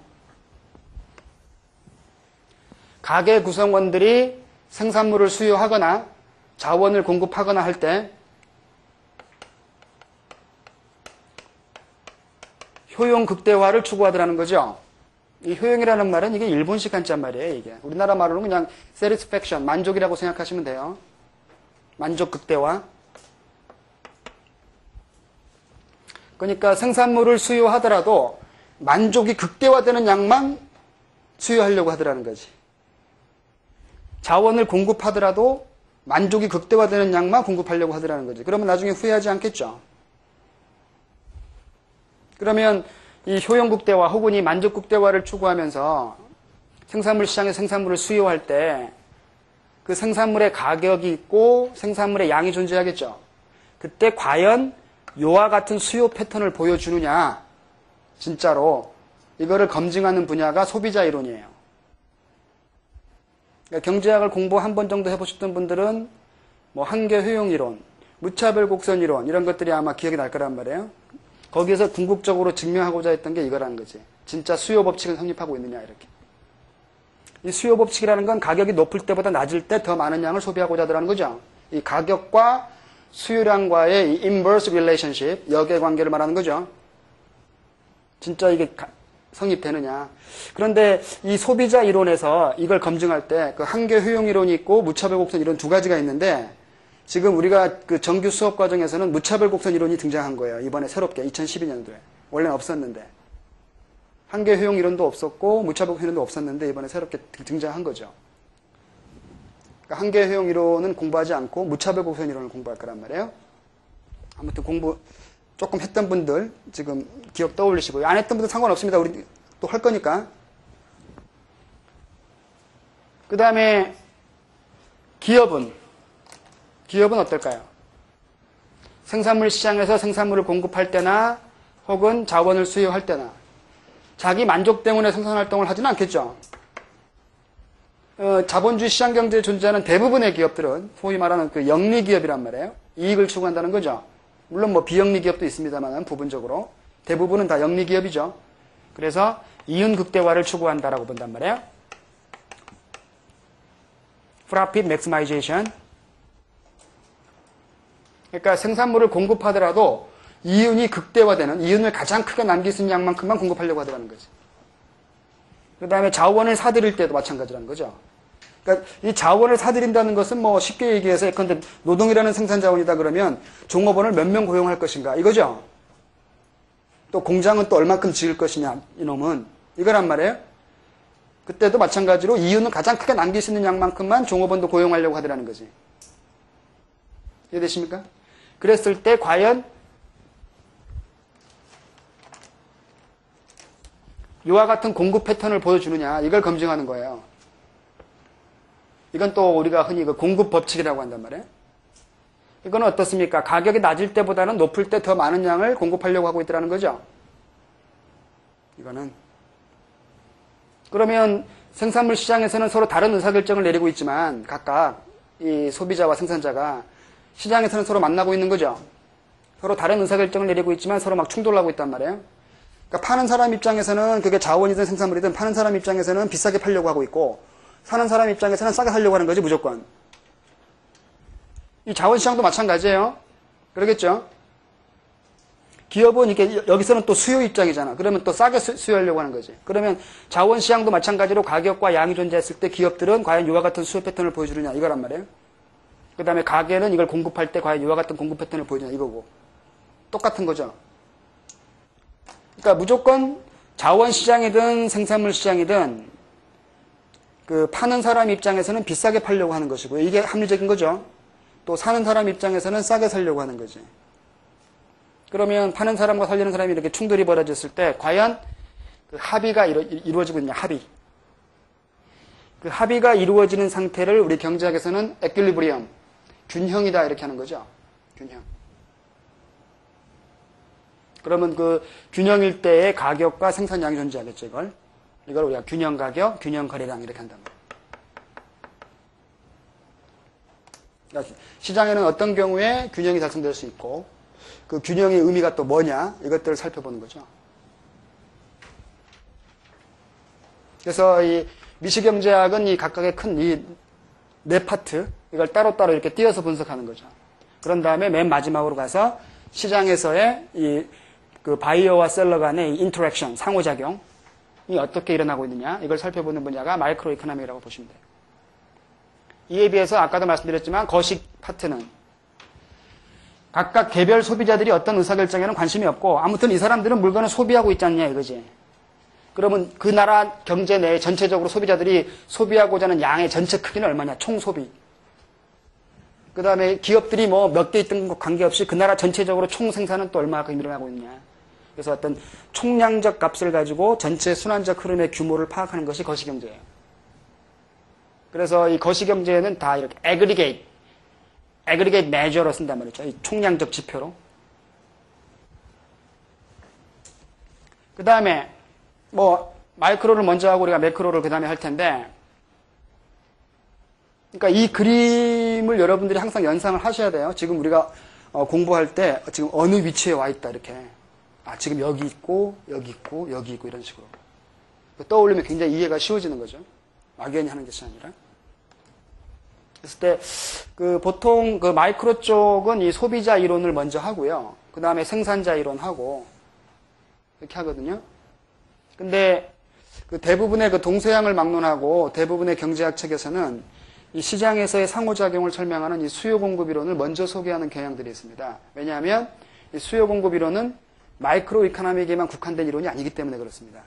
가게 구성원들이 생산물을 수요하거나 자원을 공급하거나 할 때 효용 극대화를 추구하더라는 거죠. 이 효용이라는 말은 이게 일본식 한자 말이에요, 이게. 우리나라 말로는 그냥 satisfaction, 만족이라고 생각하시면 돼요. 만족 극대화. 그러니까 생산물을 수요하더라도 만족이 극대화되는 양만 수요하려고 하더라는 거지. 자원을 공급하더라도 만족이 극대화되는 양만 공급하려고 하더라는 거지. 그러면 나중에 후회하지 않겠죠. 그러면 이 효용 국대화 혹은 이 만족 국대화를 추구하면서 생산물 시장에 생산물을 수요할 때 그 생산물의 가격이 있고 생산물의 양이 존재하겠죠. 그때 과연 요와 같은 수요 패턴을 보여주느냐 진짜로 이거를 검증하는 분야가 소비자 이론이에요. 그러니까 경제학을 공부 한 번 정도 해보셨던 분들은 뭐 한계 효용 이론, 무차별 곡선 이론 이런 것들이 아마 기억이 날 거란 말이에요. 거기에서 궁극적으로 증명하고자 했던 게 이거라는 거지. 진짜 수요 법칙은 성립하고 있느냐 이렇게. 이 수요 법칙이라는 건 가격이 높을 때보다 낮을 때 더 많은 양을 소비하고자 하더라는 거죠. 이 가격과 수요량과의 이 inverse relationship, 역의 관계를 말하는 거죠. 진짜 이게 성립되느냐. 그런데 이 소비자 이론에서 이걸 검증할 때 그 한계 효용 이론이 있고 무차별 곡선 이론 두 가지가 있는데 지금 우리가 그 정규 수업 과정에서는 무차별 곡선 이론이 등장한 거예요. 이번에 새롭게 2012년도에. 원래는 없었는데. 한계 효용 이론도 없었고 무차별 이론도 없었는데 이번에 새롭게 등장한 거죠. 그러니까 한계 효용 이론은 공부하지 않고 무차별 곡선 이론을 공부할 거란 말이에요. 아무튼 공부 조금 했던 분들 지금 기억 떠올리시고요. 안 했던 분들 상관없습니다. 우리 또 할 거니까. 그 다음에 기업은 기업은 어떨까요? 생산물 시장에서 생산물을 공급할 때나 혹은 자원을 수요할 때나 자기 만족 때문에 생산 활동을 하지는 않겠죠. 어, 자본주의 시장 경제에 존재하는 대부분의 기업들은 소위 말하는 그 영리 기업이란 말이에요. 이익을 추구한다는 거죠. 물론 뭐 비영리 기업도 있습니다만 부분적으로 대부분은 다 영리 기업이죠. 그래서 이윤 극대화를 추구한다라고 본단 말이에요. Profit Maximization. 그러니까 생산물을 공급하더라도 이윤이 극대화되는 이윤을 가장 크게 남길 수 있는 양만큼만 공급하려고 하더라는 거지. 그 다음에 자원을 사들일 때도 마찬가지라는 거죠. 그러니까 이 자원을 사들인다는 것은 뭐 쉽게 얘기해서 예컨대 노동이라는 생산 자원이다 그러면 종업원을 몇 명 고용할 것인가 이거죠. 또 공장은 또 얼마큼 지을 것이냐 이놈은 이거란 말이에요. 그때도 마찬가지로 이윤은 가장 크게 남길 수 있는 양만큼만 종업원도 고용하려고 하더라는 거지. 이해되십니까? 그랬을 때 과연 이와 같은 공급 패턴을 보여주느냐 이걸 검증하는 거예요. 이건 또 우리가 흔히 그 공급 법칙이라고 한단 말이에요. 이건 어떻습니까? 가격이 낮을 때보다는 높을 때 더 많은 양을 공급하려고 하고 있더라는 거죠. 이거는 그러면 생산물 시장에서는 서로 다른 의사결정을 내리고 있지만 각각 이 소비자와 생산자가 시장에서는 서로 만나고 있는 거죠. 서로 다른 의사결정을 내리고 있지만 서로 막 충돌하고 있단 말이에요. 그러니까 파는 사람 입장에서는 그게 자원이든 생산물이든 파는 사람 입장에서는 비싸게 팔려고 하고 있고 사는 사람 입장에서는 싸게 살려고 하는 거지 무조건. 이 자원시장도 마찬가지예요. 그러겠죠? 기업은 이게 여기서는 또 수요 입장이잖아. 그러면 또 싸게 수요하려고 하는 거지. 그러면 자원시장도 마찬가지로 가격과 양이 존재했을 때 기업들은 과연 이와 같은 수요 패턴을 보여주느냐 이거란 말이에요. 그 다음에 가게는 이걸 공급할 때 과연 이와 같은 공급 패턴을 보여주냐 이거고. 똑같은 거죠. 그러니까 무조건 자원시장이든 생산물 시장이든 그 파는 사람 입장에서는 비싸게 팔려고 하는 것이고요. 이게 합리적인 거죠. 또 사는 사람 입장에서는 싸게 살려고 하는 거지. 그러면 파는 사람과 살리는 사람이 이렇게 충돌이 벌어졌을 때 과연 그 합의가 이루, 어지고 있냐, 합의. 그 합의가 이루어지는 상태를 우리 경제학에서는 에퀄리브리엄, 균형이다 이렇게 하는 거죠. 균형. 그러면 그 균형일 때의 가격과 생산량이 존재하겠죠, 이걸. 이걸 우리가 균형 가격, 균형 거래량 이렇게 한단 말이에요. 그러니까 시장에는 어떤 경우에 균형이 달성될 수 있고 그 균형의 의미가 또 뭐냐 이것들을 살펴보는 거죠. 그래서 이 미시경제학은 이 각각의 큰 이 네 파트 이걸 따로따로 이렇게 띄어서 분석하는 거죠. 그런 다음에 맨 마지막으로 가서 시장에서의 이 그 buyer와 seller 간의 interaction, 상호작용 이 어떻게 일어나고 있느냐 이걸 살펴보는 분야가 micro economy라고 보시면 돼요. 이에 비해서 아까도 말씀드렸지만 거시 파트는 각각 개별 소비자들이 어떤 의사결정에는 관심이 없고 아무튼 이 사람들은 물건을 소비하고 있지 않냐 이거지. 그러면 그 나라 경제 내에 전체적으로 소비자들이 소비하고자 하는 양의 전체 크기는 얼마냐? 총 소비. 그 다음에 기업들이 뭐 몇 개 있던 것 관계없이 그 나라 전체적으로 총 생산은 또 얼마큼 일어나고 있냐. 그래서 어떤 총량적 값을 가지고 전체 순환적 흐름의 규모를 파악하는 것이 거시경제예요. 그래서 이 거시경제는 다 이렇게 aggregate, aggregate measure로 쓴단 말이죠. 이 총량적 지표로. 그 다음에 뭐 마이크로를 먼저 하고 우리가 매크로를 그 다음에 할 텐데 그러니까 이 그림을 여러분들이 항상 연상을 하셔야 돼요. 지금 우리가 어, 공부할 때 지금 어느 위치에 와 있다 이렇게 아 지금 여기 있고 여기 있고 여기 있고 이런 식으로 떠올리면 굉장히 이해가 쉬워지는 거죠. 막연히 하는 것이 아니라 그랬을 때 그 보통 그 마이크로 쪽은 이 소비자 이론을 먼저 하고요. 그 다음에 생산자 이론 하고 이렇게 하거든요. 근데 그 대부분의 그 동서양을 막론하고 대부분의 경제학 책에서는 이 시장에서의 상호작용을 설명하는 이 수요 공급 이론을 먼저 소개하는 경향들이 있습니다. 왜냐하면 이 수요 공급 이론은 마이크로 이카노믹에만 국한된 이론이 아니기 때문에 그렇습니다.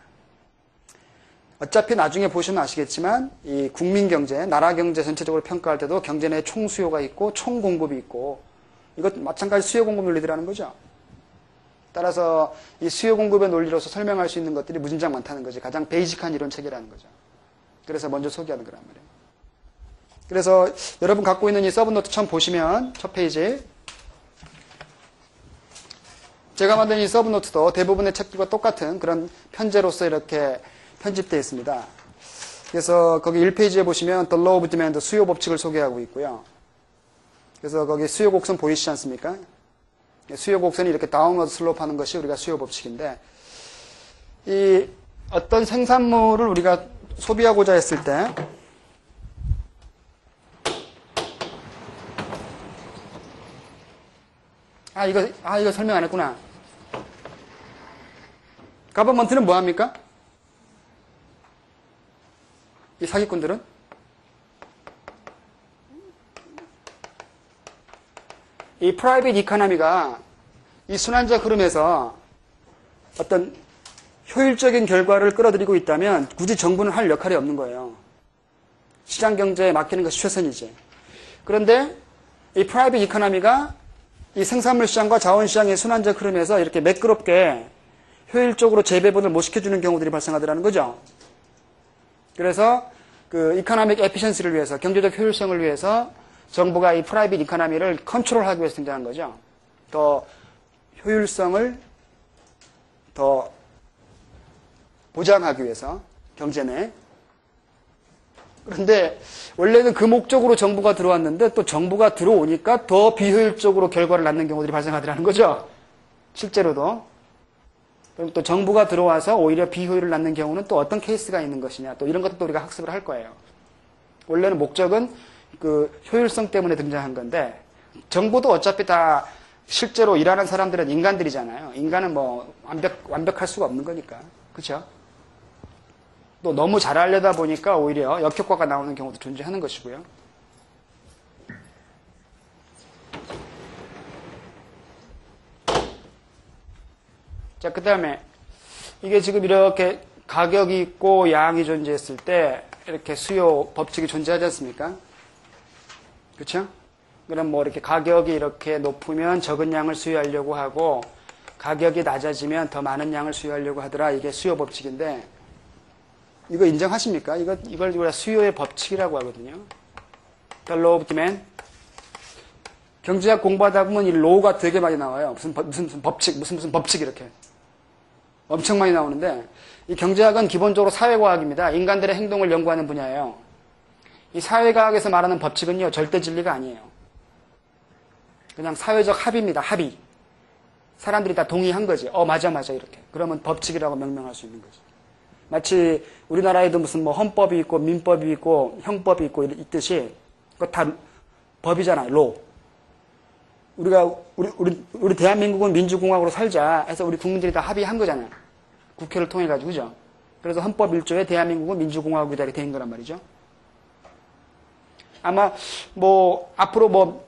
어차피 나중에 보시면 아시겠지만 이 국민 경제, 나라 경제 전체적으로 평가할 때도 경제 내 총수요가 있고 총공급이 있고 이것 마찬가지 수요 공급 논리들이라는 거죠. 따라서 이 수요 공급의 논리로서 설명할 수 있는 것들이 무진장 많다는 거지. 가장 basic한 이론 체계라는 거죠. 그래서 먼저 소개하는 거란 말이에요. 그래서 여러분 갖고 있는 이 subnote 처음 보시면 첫 페이지 제가 만든 이 subnote도 대부분의 책들과 똑같은 그런 편제로서 이렇게 편집되어 있습니다. 그래서 거기 1페이지에 보시면 The Law of Demand 수요 법칙을 소개하고 있고요. 그래서 거기 수요 곡선 보이시지 않습니까? 수요 곡선이 이렇게 downward slope 하는 것이 우리가 수요 법칙인데 이 어떤 생산물을 우리가 소비하고자 했을 때 아, 이거, 아, 이거 설명 안 했구나. government는 뭐 합니까? 이 사기꾼들은? 이 private economy가 이 순환적 흐름에서 어떤 효율적인 결과를 끌어들이고 있다면 굳이 정부는 할 역할이 없는 거예요. 시장 경제에 맡기는 것이 최선이지. 그런데 이 private economy가 이 생산물 시장과 자원 시장의 순환적 흐름에서 이렇게 매끄럽게 효율적으로 재배분을 못 시켜주는 경우들이 발생하더라는 거죠. 그래서 그 economic efficiency를 위해서 경제적 효율성을 위해서 정부가 이 private economy를 컨트롤하기 위해서 등장한 거죠. 더 효율성을 더 보장하기 위해서 경제 내 그런데 원래는 그 목적으로 정부가 들어왔는데 또 정부가 들어오니까 더 비효율적으로 결과를 낳는 경우들이 발생하더라는 거죠. 실제로도. 그럼 또 정부가 들어와서 오히려 비효율을 낳는 경우는 또 어떤 케이스가 있는 것이냐. 또 이런 것도 우리가 학습을 할 거예요. 원래는 목적은 그 효율성 때문에 등장한 건데 정부도 어차피 다 실제로 일하는 사람들은 인간들이잖아요. 인간은 뭐 완벽, 완벽할 수가 없는 거니까. 그렇죠? 또 너무 잘하려다 보니까 오히려 역효과가 나오는 경우도 존재하는 것이고요. 자, 그 다음에 이게 지금 이렇게 가격이 있고 양이 존재했을 때 이렇게 수요 법칙이 존재하지 않습니까? 그렇죠? 그럼 뭐 이렇게 가격이 이렇게 높으면 적은 양을 수요하려고 하고 가격이 낮아지면 더 많은 양을 수요하려고 하더라. 이게 수요 법칙인데 이거 인정하십니까? 이거, 이걸 우리가 수요의 법칙이라고 하거든요. Of demand. 경제학 공부하다 보면 이 로우가 되게 많이 나와요. 무슨, 무슨, 무슨 법칙, 무슨, 무슨 법칙 이렇게. 엄청 많이 나오는데, 이 경제학은 기본적으로 사회과학입니다. 인간들의 행동을 연구하는 분야예요. 이 사회과학에서 말하는 법칙은요, 절대 진리가 아니에요. 그냥 사회적 합의입니다, 합의. 사람들이 다 동의한 거지. 어, 맞아, 맞아, 이렇게. 그러면 법칙이라고 명명할 수 있는 거지. 마치 우리나라에도 무슨 뭐 헌법이 있고 민법이 있고 형법이 있고 있듯이 그거 다 법이잖아요. 로. 우리가 우리 우리 우리 대한민국은 민주공화국으로 살자 해서 우리 국민들이 다 합의한 거잖아요. 국회를 통해 가지고 그죠? 그래서 헌법 1조에 대한민국은 민주공화국이다 이렇게 된 거란 말이죠. 아마 뭐 앞으로 뭐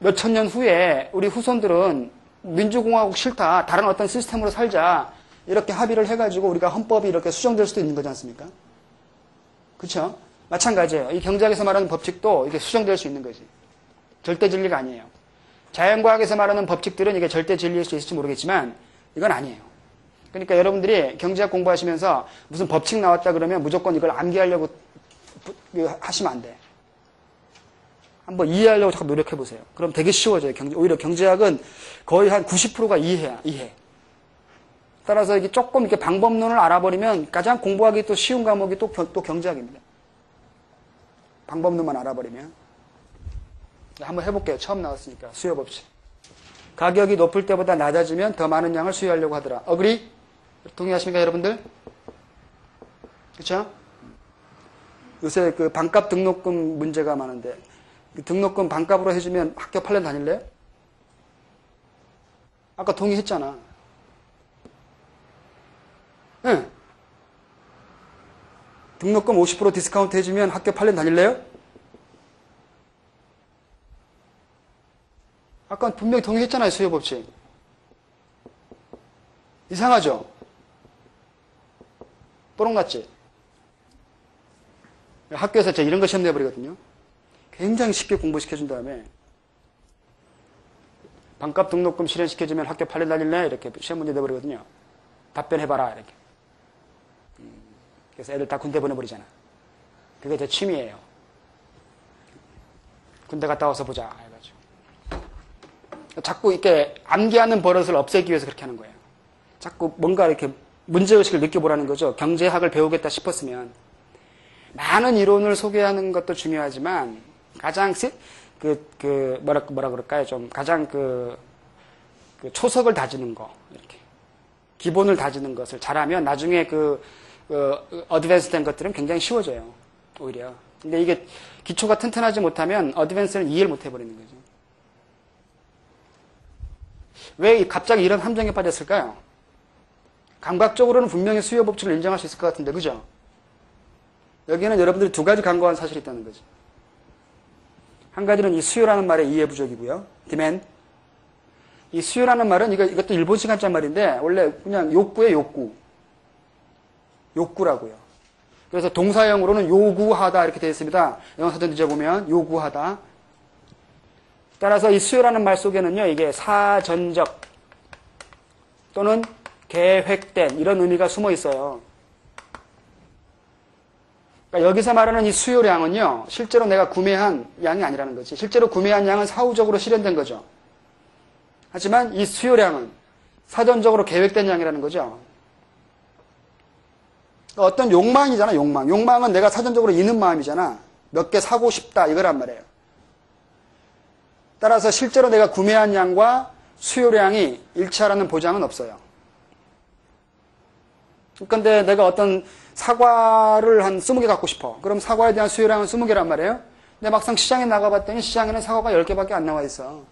몇천 년 후에 우리 후손들은 민주공화국 싫다. 다른 어떤 시스템으로 살자. 이렇게 합의를 해가지고 우리가 헌법이 이렇게 수정될 수도 있는 거지 않습니까? 그렇죠? 마찬가지예요. 이 경제학에서 말하는 법칙도 이게 수정될 수 있는 거지. 절대 진리가 아니에요. 자연과학에서 말하는 법칙들은 이게 절대 진리일 수 있을지 모르겠지만 이건 아니에요. 그러니까 여러분들이 경제학 공부하시면서 무슨 법칙 나왔다 그러면 무조건 이걸 암기하려고 부- 그 하시면 안 돼. 한번 이해하려고 자꾸 노력해 보세요. 그럼 되게 쉬워져요. 경제, 오히려 경제학은 거의 한 90%가 이해야, 이해. 따라서 이게 조금 이렇게 방법론을 알아버리면 가장 공부하기 또 쉬운 과목이 또, 겨- 또 경제학입니다. 방법론만 알아버리면. 네, 한번 해볼게요. 처음 나왔으니까. 수요 법칙. 가격이 높을 때보다 낮아지면 더 많은 양을 수요하려고 하더라. 어그리? 동의하십니까, 여러분들? 그쵸? 요새 그 반값 등록금 문제가 많은데, 그 등록금 반값으로 해주면 학교 8년 다닐래요? 아까 동의했잖아. 응. 등록금 50% 디스카운트 해주면 학교 8년 다닐래요? 아까 분명히 동의했잖아요, 수요법칙. 이상하죠? 뽀록 났지? 학교에서 제가 이런 거 시험 내버리거든요. 굉장히 쉽게 공부시켜준 다음에 반값 등록금 실현시켜주면 학교 8년 다닐래? 이렇게 시험 문제 내버리거든요. 답변해봐라. 이렇게. 음, 그래서 애들 다 군대 보내버리잖아. 그게 제 취미예요. 군대 갔다 와서 보자. 해가지고. 자꾸 이렇게 암기하는 버릇을 없애기 위해서 그렇게 하는 거예요. 자꾸 뭔가 이렇게 문제의식을 느껴보라는 거죠. 경제학을 배우겠다 싶었으면. 많은 이론을 소개하는 것도 중요하지만, 가장, 시- 그, 그, 뭐라, 뭐라 그럴까요? 좀, 가장 그, 그 초석을 다지는 거. 이렇게. 기본을 다지는 것을 잘하면 나중에 그, 어, 어드밴스 된 것들은 굉장히 쉬워져요. 오히려. 근데 이게 기초가 튼튼하지 못하면 어드밴스는 이해를 못 해버리는 거죠. 왜 갑자기 이런 함정에 빠졌을까요? 감각적으로는 분명히 수요 법칙을 인정할 수 있을 것 같은데, 그죠? 여기에는 여러분들이 두 가지 간과한 사실이 있다는 거죠. 한 가지는 이 수요라는 말의 이해 부족이고요. demand. 이 수요라는 말은 이거, 이것도 일본 시간짠 말인데, 원래 그냥 욕구의 욕구. 욕구라고요. 그래서 동사형으로는 요구하다 이렇게 되어 있습니다. 영어 사전 뒤져보면 요구하다. 따라서 이 수요라는 말 속에는요, 이게 사전적 또는 계획된 이런 의미가 숨어 있어요. 그러니까 여기서 말하는 이 수요량은요, 실제로 내가 구매한 양이 아니라는 거지. 실제로 구매한 양은 사후적으로 실현된 거죠. 하지만 이 수요량은 사전적으로 계획된 양이라는 거죠. 어떤 욕망이잖아, 욕망. 욕망은 내가 사전적으로 있는 마음이잖아. 몇 개 사고 싶다, 이거란 말이에요. 따라서 실제로 내가 구매한 양과 수요량이 일치하라는 보장은 없어요. 그런데 내가 어떤 사과를 한 20개 갖고 싶어. 그럼 사과에 대한 수요량은 20개란 말이에요. 근데 막상 시장에 나가봤더니 시장에는 사과가 10개밖에 안 나와 있어.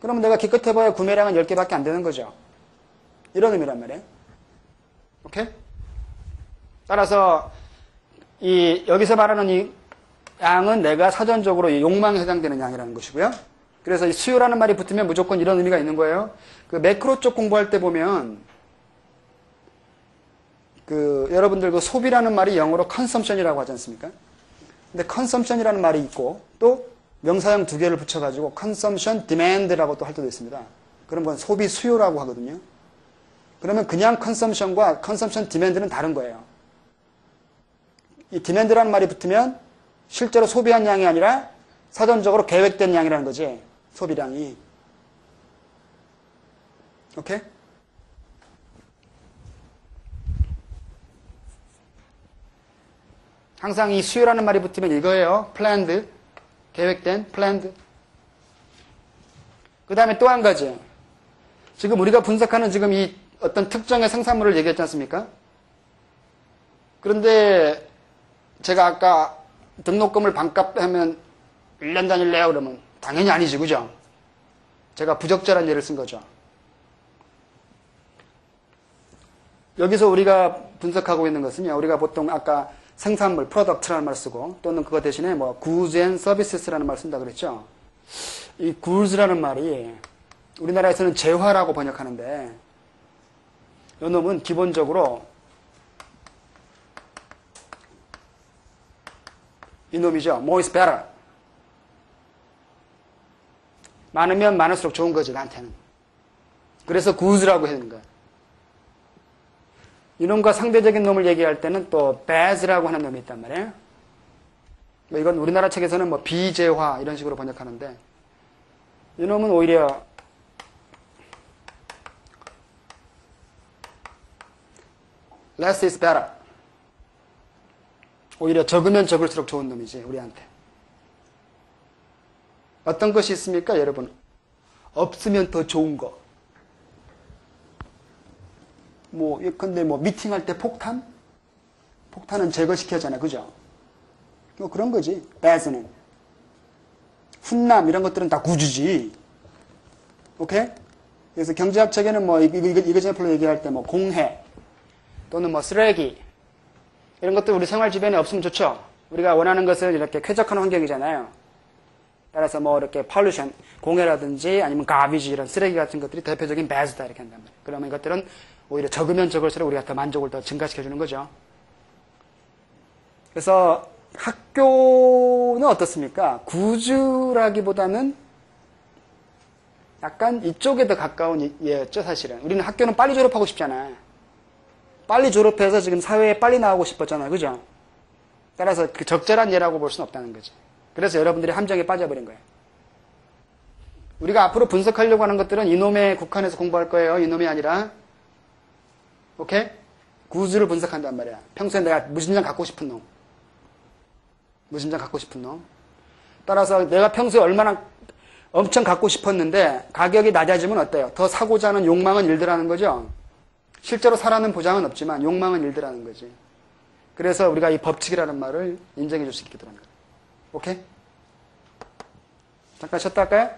그러면 내가 기껏 해봐야 구매량은 10개밖에 안 되는 거죠. 이런 의미란 말이에요. 오케이? 따라서 이 여기서 말하는 이 양은 내가 사전적으로 이 욕망에 해당되는 양이라는 것이고요. 그래서 이 수요라는 말이 붙으면 무조건 이런 의미가 있는 거예요. 그 매크로 쪽 공부할 때 보면 그 여러분들 그 소비라는 말이 영어로 consumption이라고 하지 않습니까? 근데 consumption이라는 말이 있고 또 명사형 두 개를 붙여가지고 consumption demand라고 또 할 때도 있습니다. 그런 건 소비 수요라고 하거든요. 그러면 그냥 consumption과 consumption demand는 다른 거예요. 이 demand라는 말이 붙으면 실제로 소비한 양이 아니라 사전적으로 계획된 양이라는 거지. 소비량이. 오케이? 항상 이 수요라는 말이 붙으면 이거예요. planned. 계획된, planned. 그 다음에 또 한 가지. 지금 우리가 분석하는 지금 이 어떤 특정의 생산물을 얘기했지 않습니까? 그런데 제가 아까 등록금을 반값 하면 1년 다닐래요? 그러면 당연히 아니지, 그죠? 제가 부적절한 예를 쓴 거죠. 여기서 우리가 분석하고 있는 것은요, 우리가 보통 아까 생산물, product라는 말 쓰고, 또는 그거 대신에 뭐, goods and services라는 말 쓴다 그랬죠? 이 goods라는 말이 우리나라에서는 재화라고 번역하는데, 이 놈은 기본적으로 이 놈이죠. more is better. 많으면 많을수록 좋은 거지, 나한테는. 그래서 goods라고 하는 거야. 이놈과 상대적인 놈을 얘기할 때는 또 bad라고 하는 놈이 있단 말이에요. 뭐 이건 우리나라 책에서는 뭐 비재화 이런 식으로 번역하는데 이놈은 오히려 less is better. 오히려 적으면 적을수록 좋은 놈이지 우리한테. 어떤 것이 있습니까, 여러분? 없으면 더 좋은 거. 뭐, 근데 뭐, 미팅할 때 폭탄? 폭탄은 제거시켜야잖아, 그죠? 뭐 그런 거지, 배스는. 훈남, 이런 것들은 다 구주지. 오케이? 그래서 경제학 책에는 뭐, 이거, 이거, 이거 제품로 얘기할 때 뭐, 공해, 또는 뭐, 쓰레기, 이런 것들 우리 생활 주변에 없으면 좋죠? 우리가 원하는 것을 이렇게 쾌적한 환경이잖아요. 따라서 뭐 이렇게 펄루션, 공해라든지 아니면 가비지 이런 쓰레기 같은 것들이 대표적인 배즈다 이렇게 한단 말이에요. 그러면 이것들은 오히려 적으면 적을수록 우리가 더 만족을 더 증가시켜주는 거죠. 그래서 학교는 어떻습니까? 구주라기보다는 약간 이쪽에 더 가까운 예였죠, 사실은. 우리는 학교는 빨리 졸업하고 싶잖아요. 빨리 졸업해서 지금 사회에 빨리 나오고 싶었잖아요. 그죠? 따라서 그 적절한 예라고 볼 수는 없다는 거죠. 그래서 여러분들이 함정에 빠져버린 거예요. 우리가 앞으로 분석하려고 하는 것들은 이놈의 국한에서 공부할 거예요. 이놈이 아니라. 오케이? 구주를 분석한단 말이야. 평소에 내가 무심장 갖고 싶은 놈. 무심장 갖고 싶은 놈. 따라서 내가 평소에 얼마나 엄청 갖고 싶었는데 가격이 낮아지면 어때요? 더 사고자 하는 욕망은 일들하는 거죠. 실제로 사라는 보장은 없지만 욕망은 일들하는 거지. 그래서 우리가 이 법칙이라는 말을 인정해 줄 수 있게 되는 거예요. 오케이? 잠깐 쉬었다 할까요?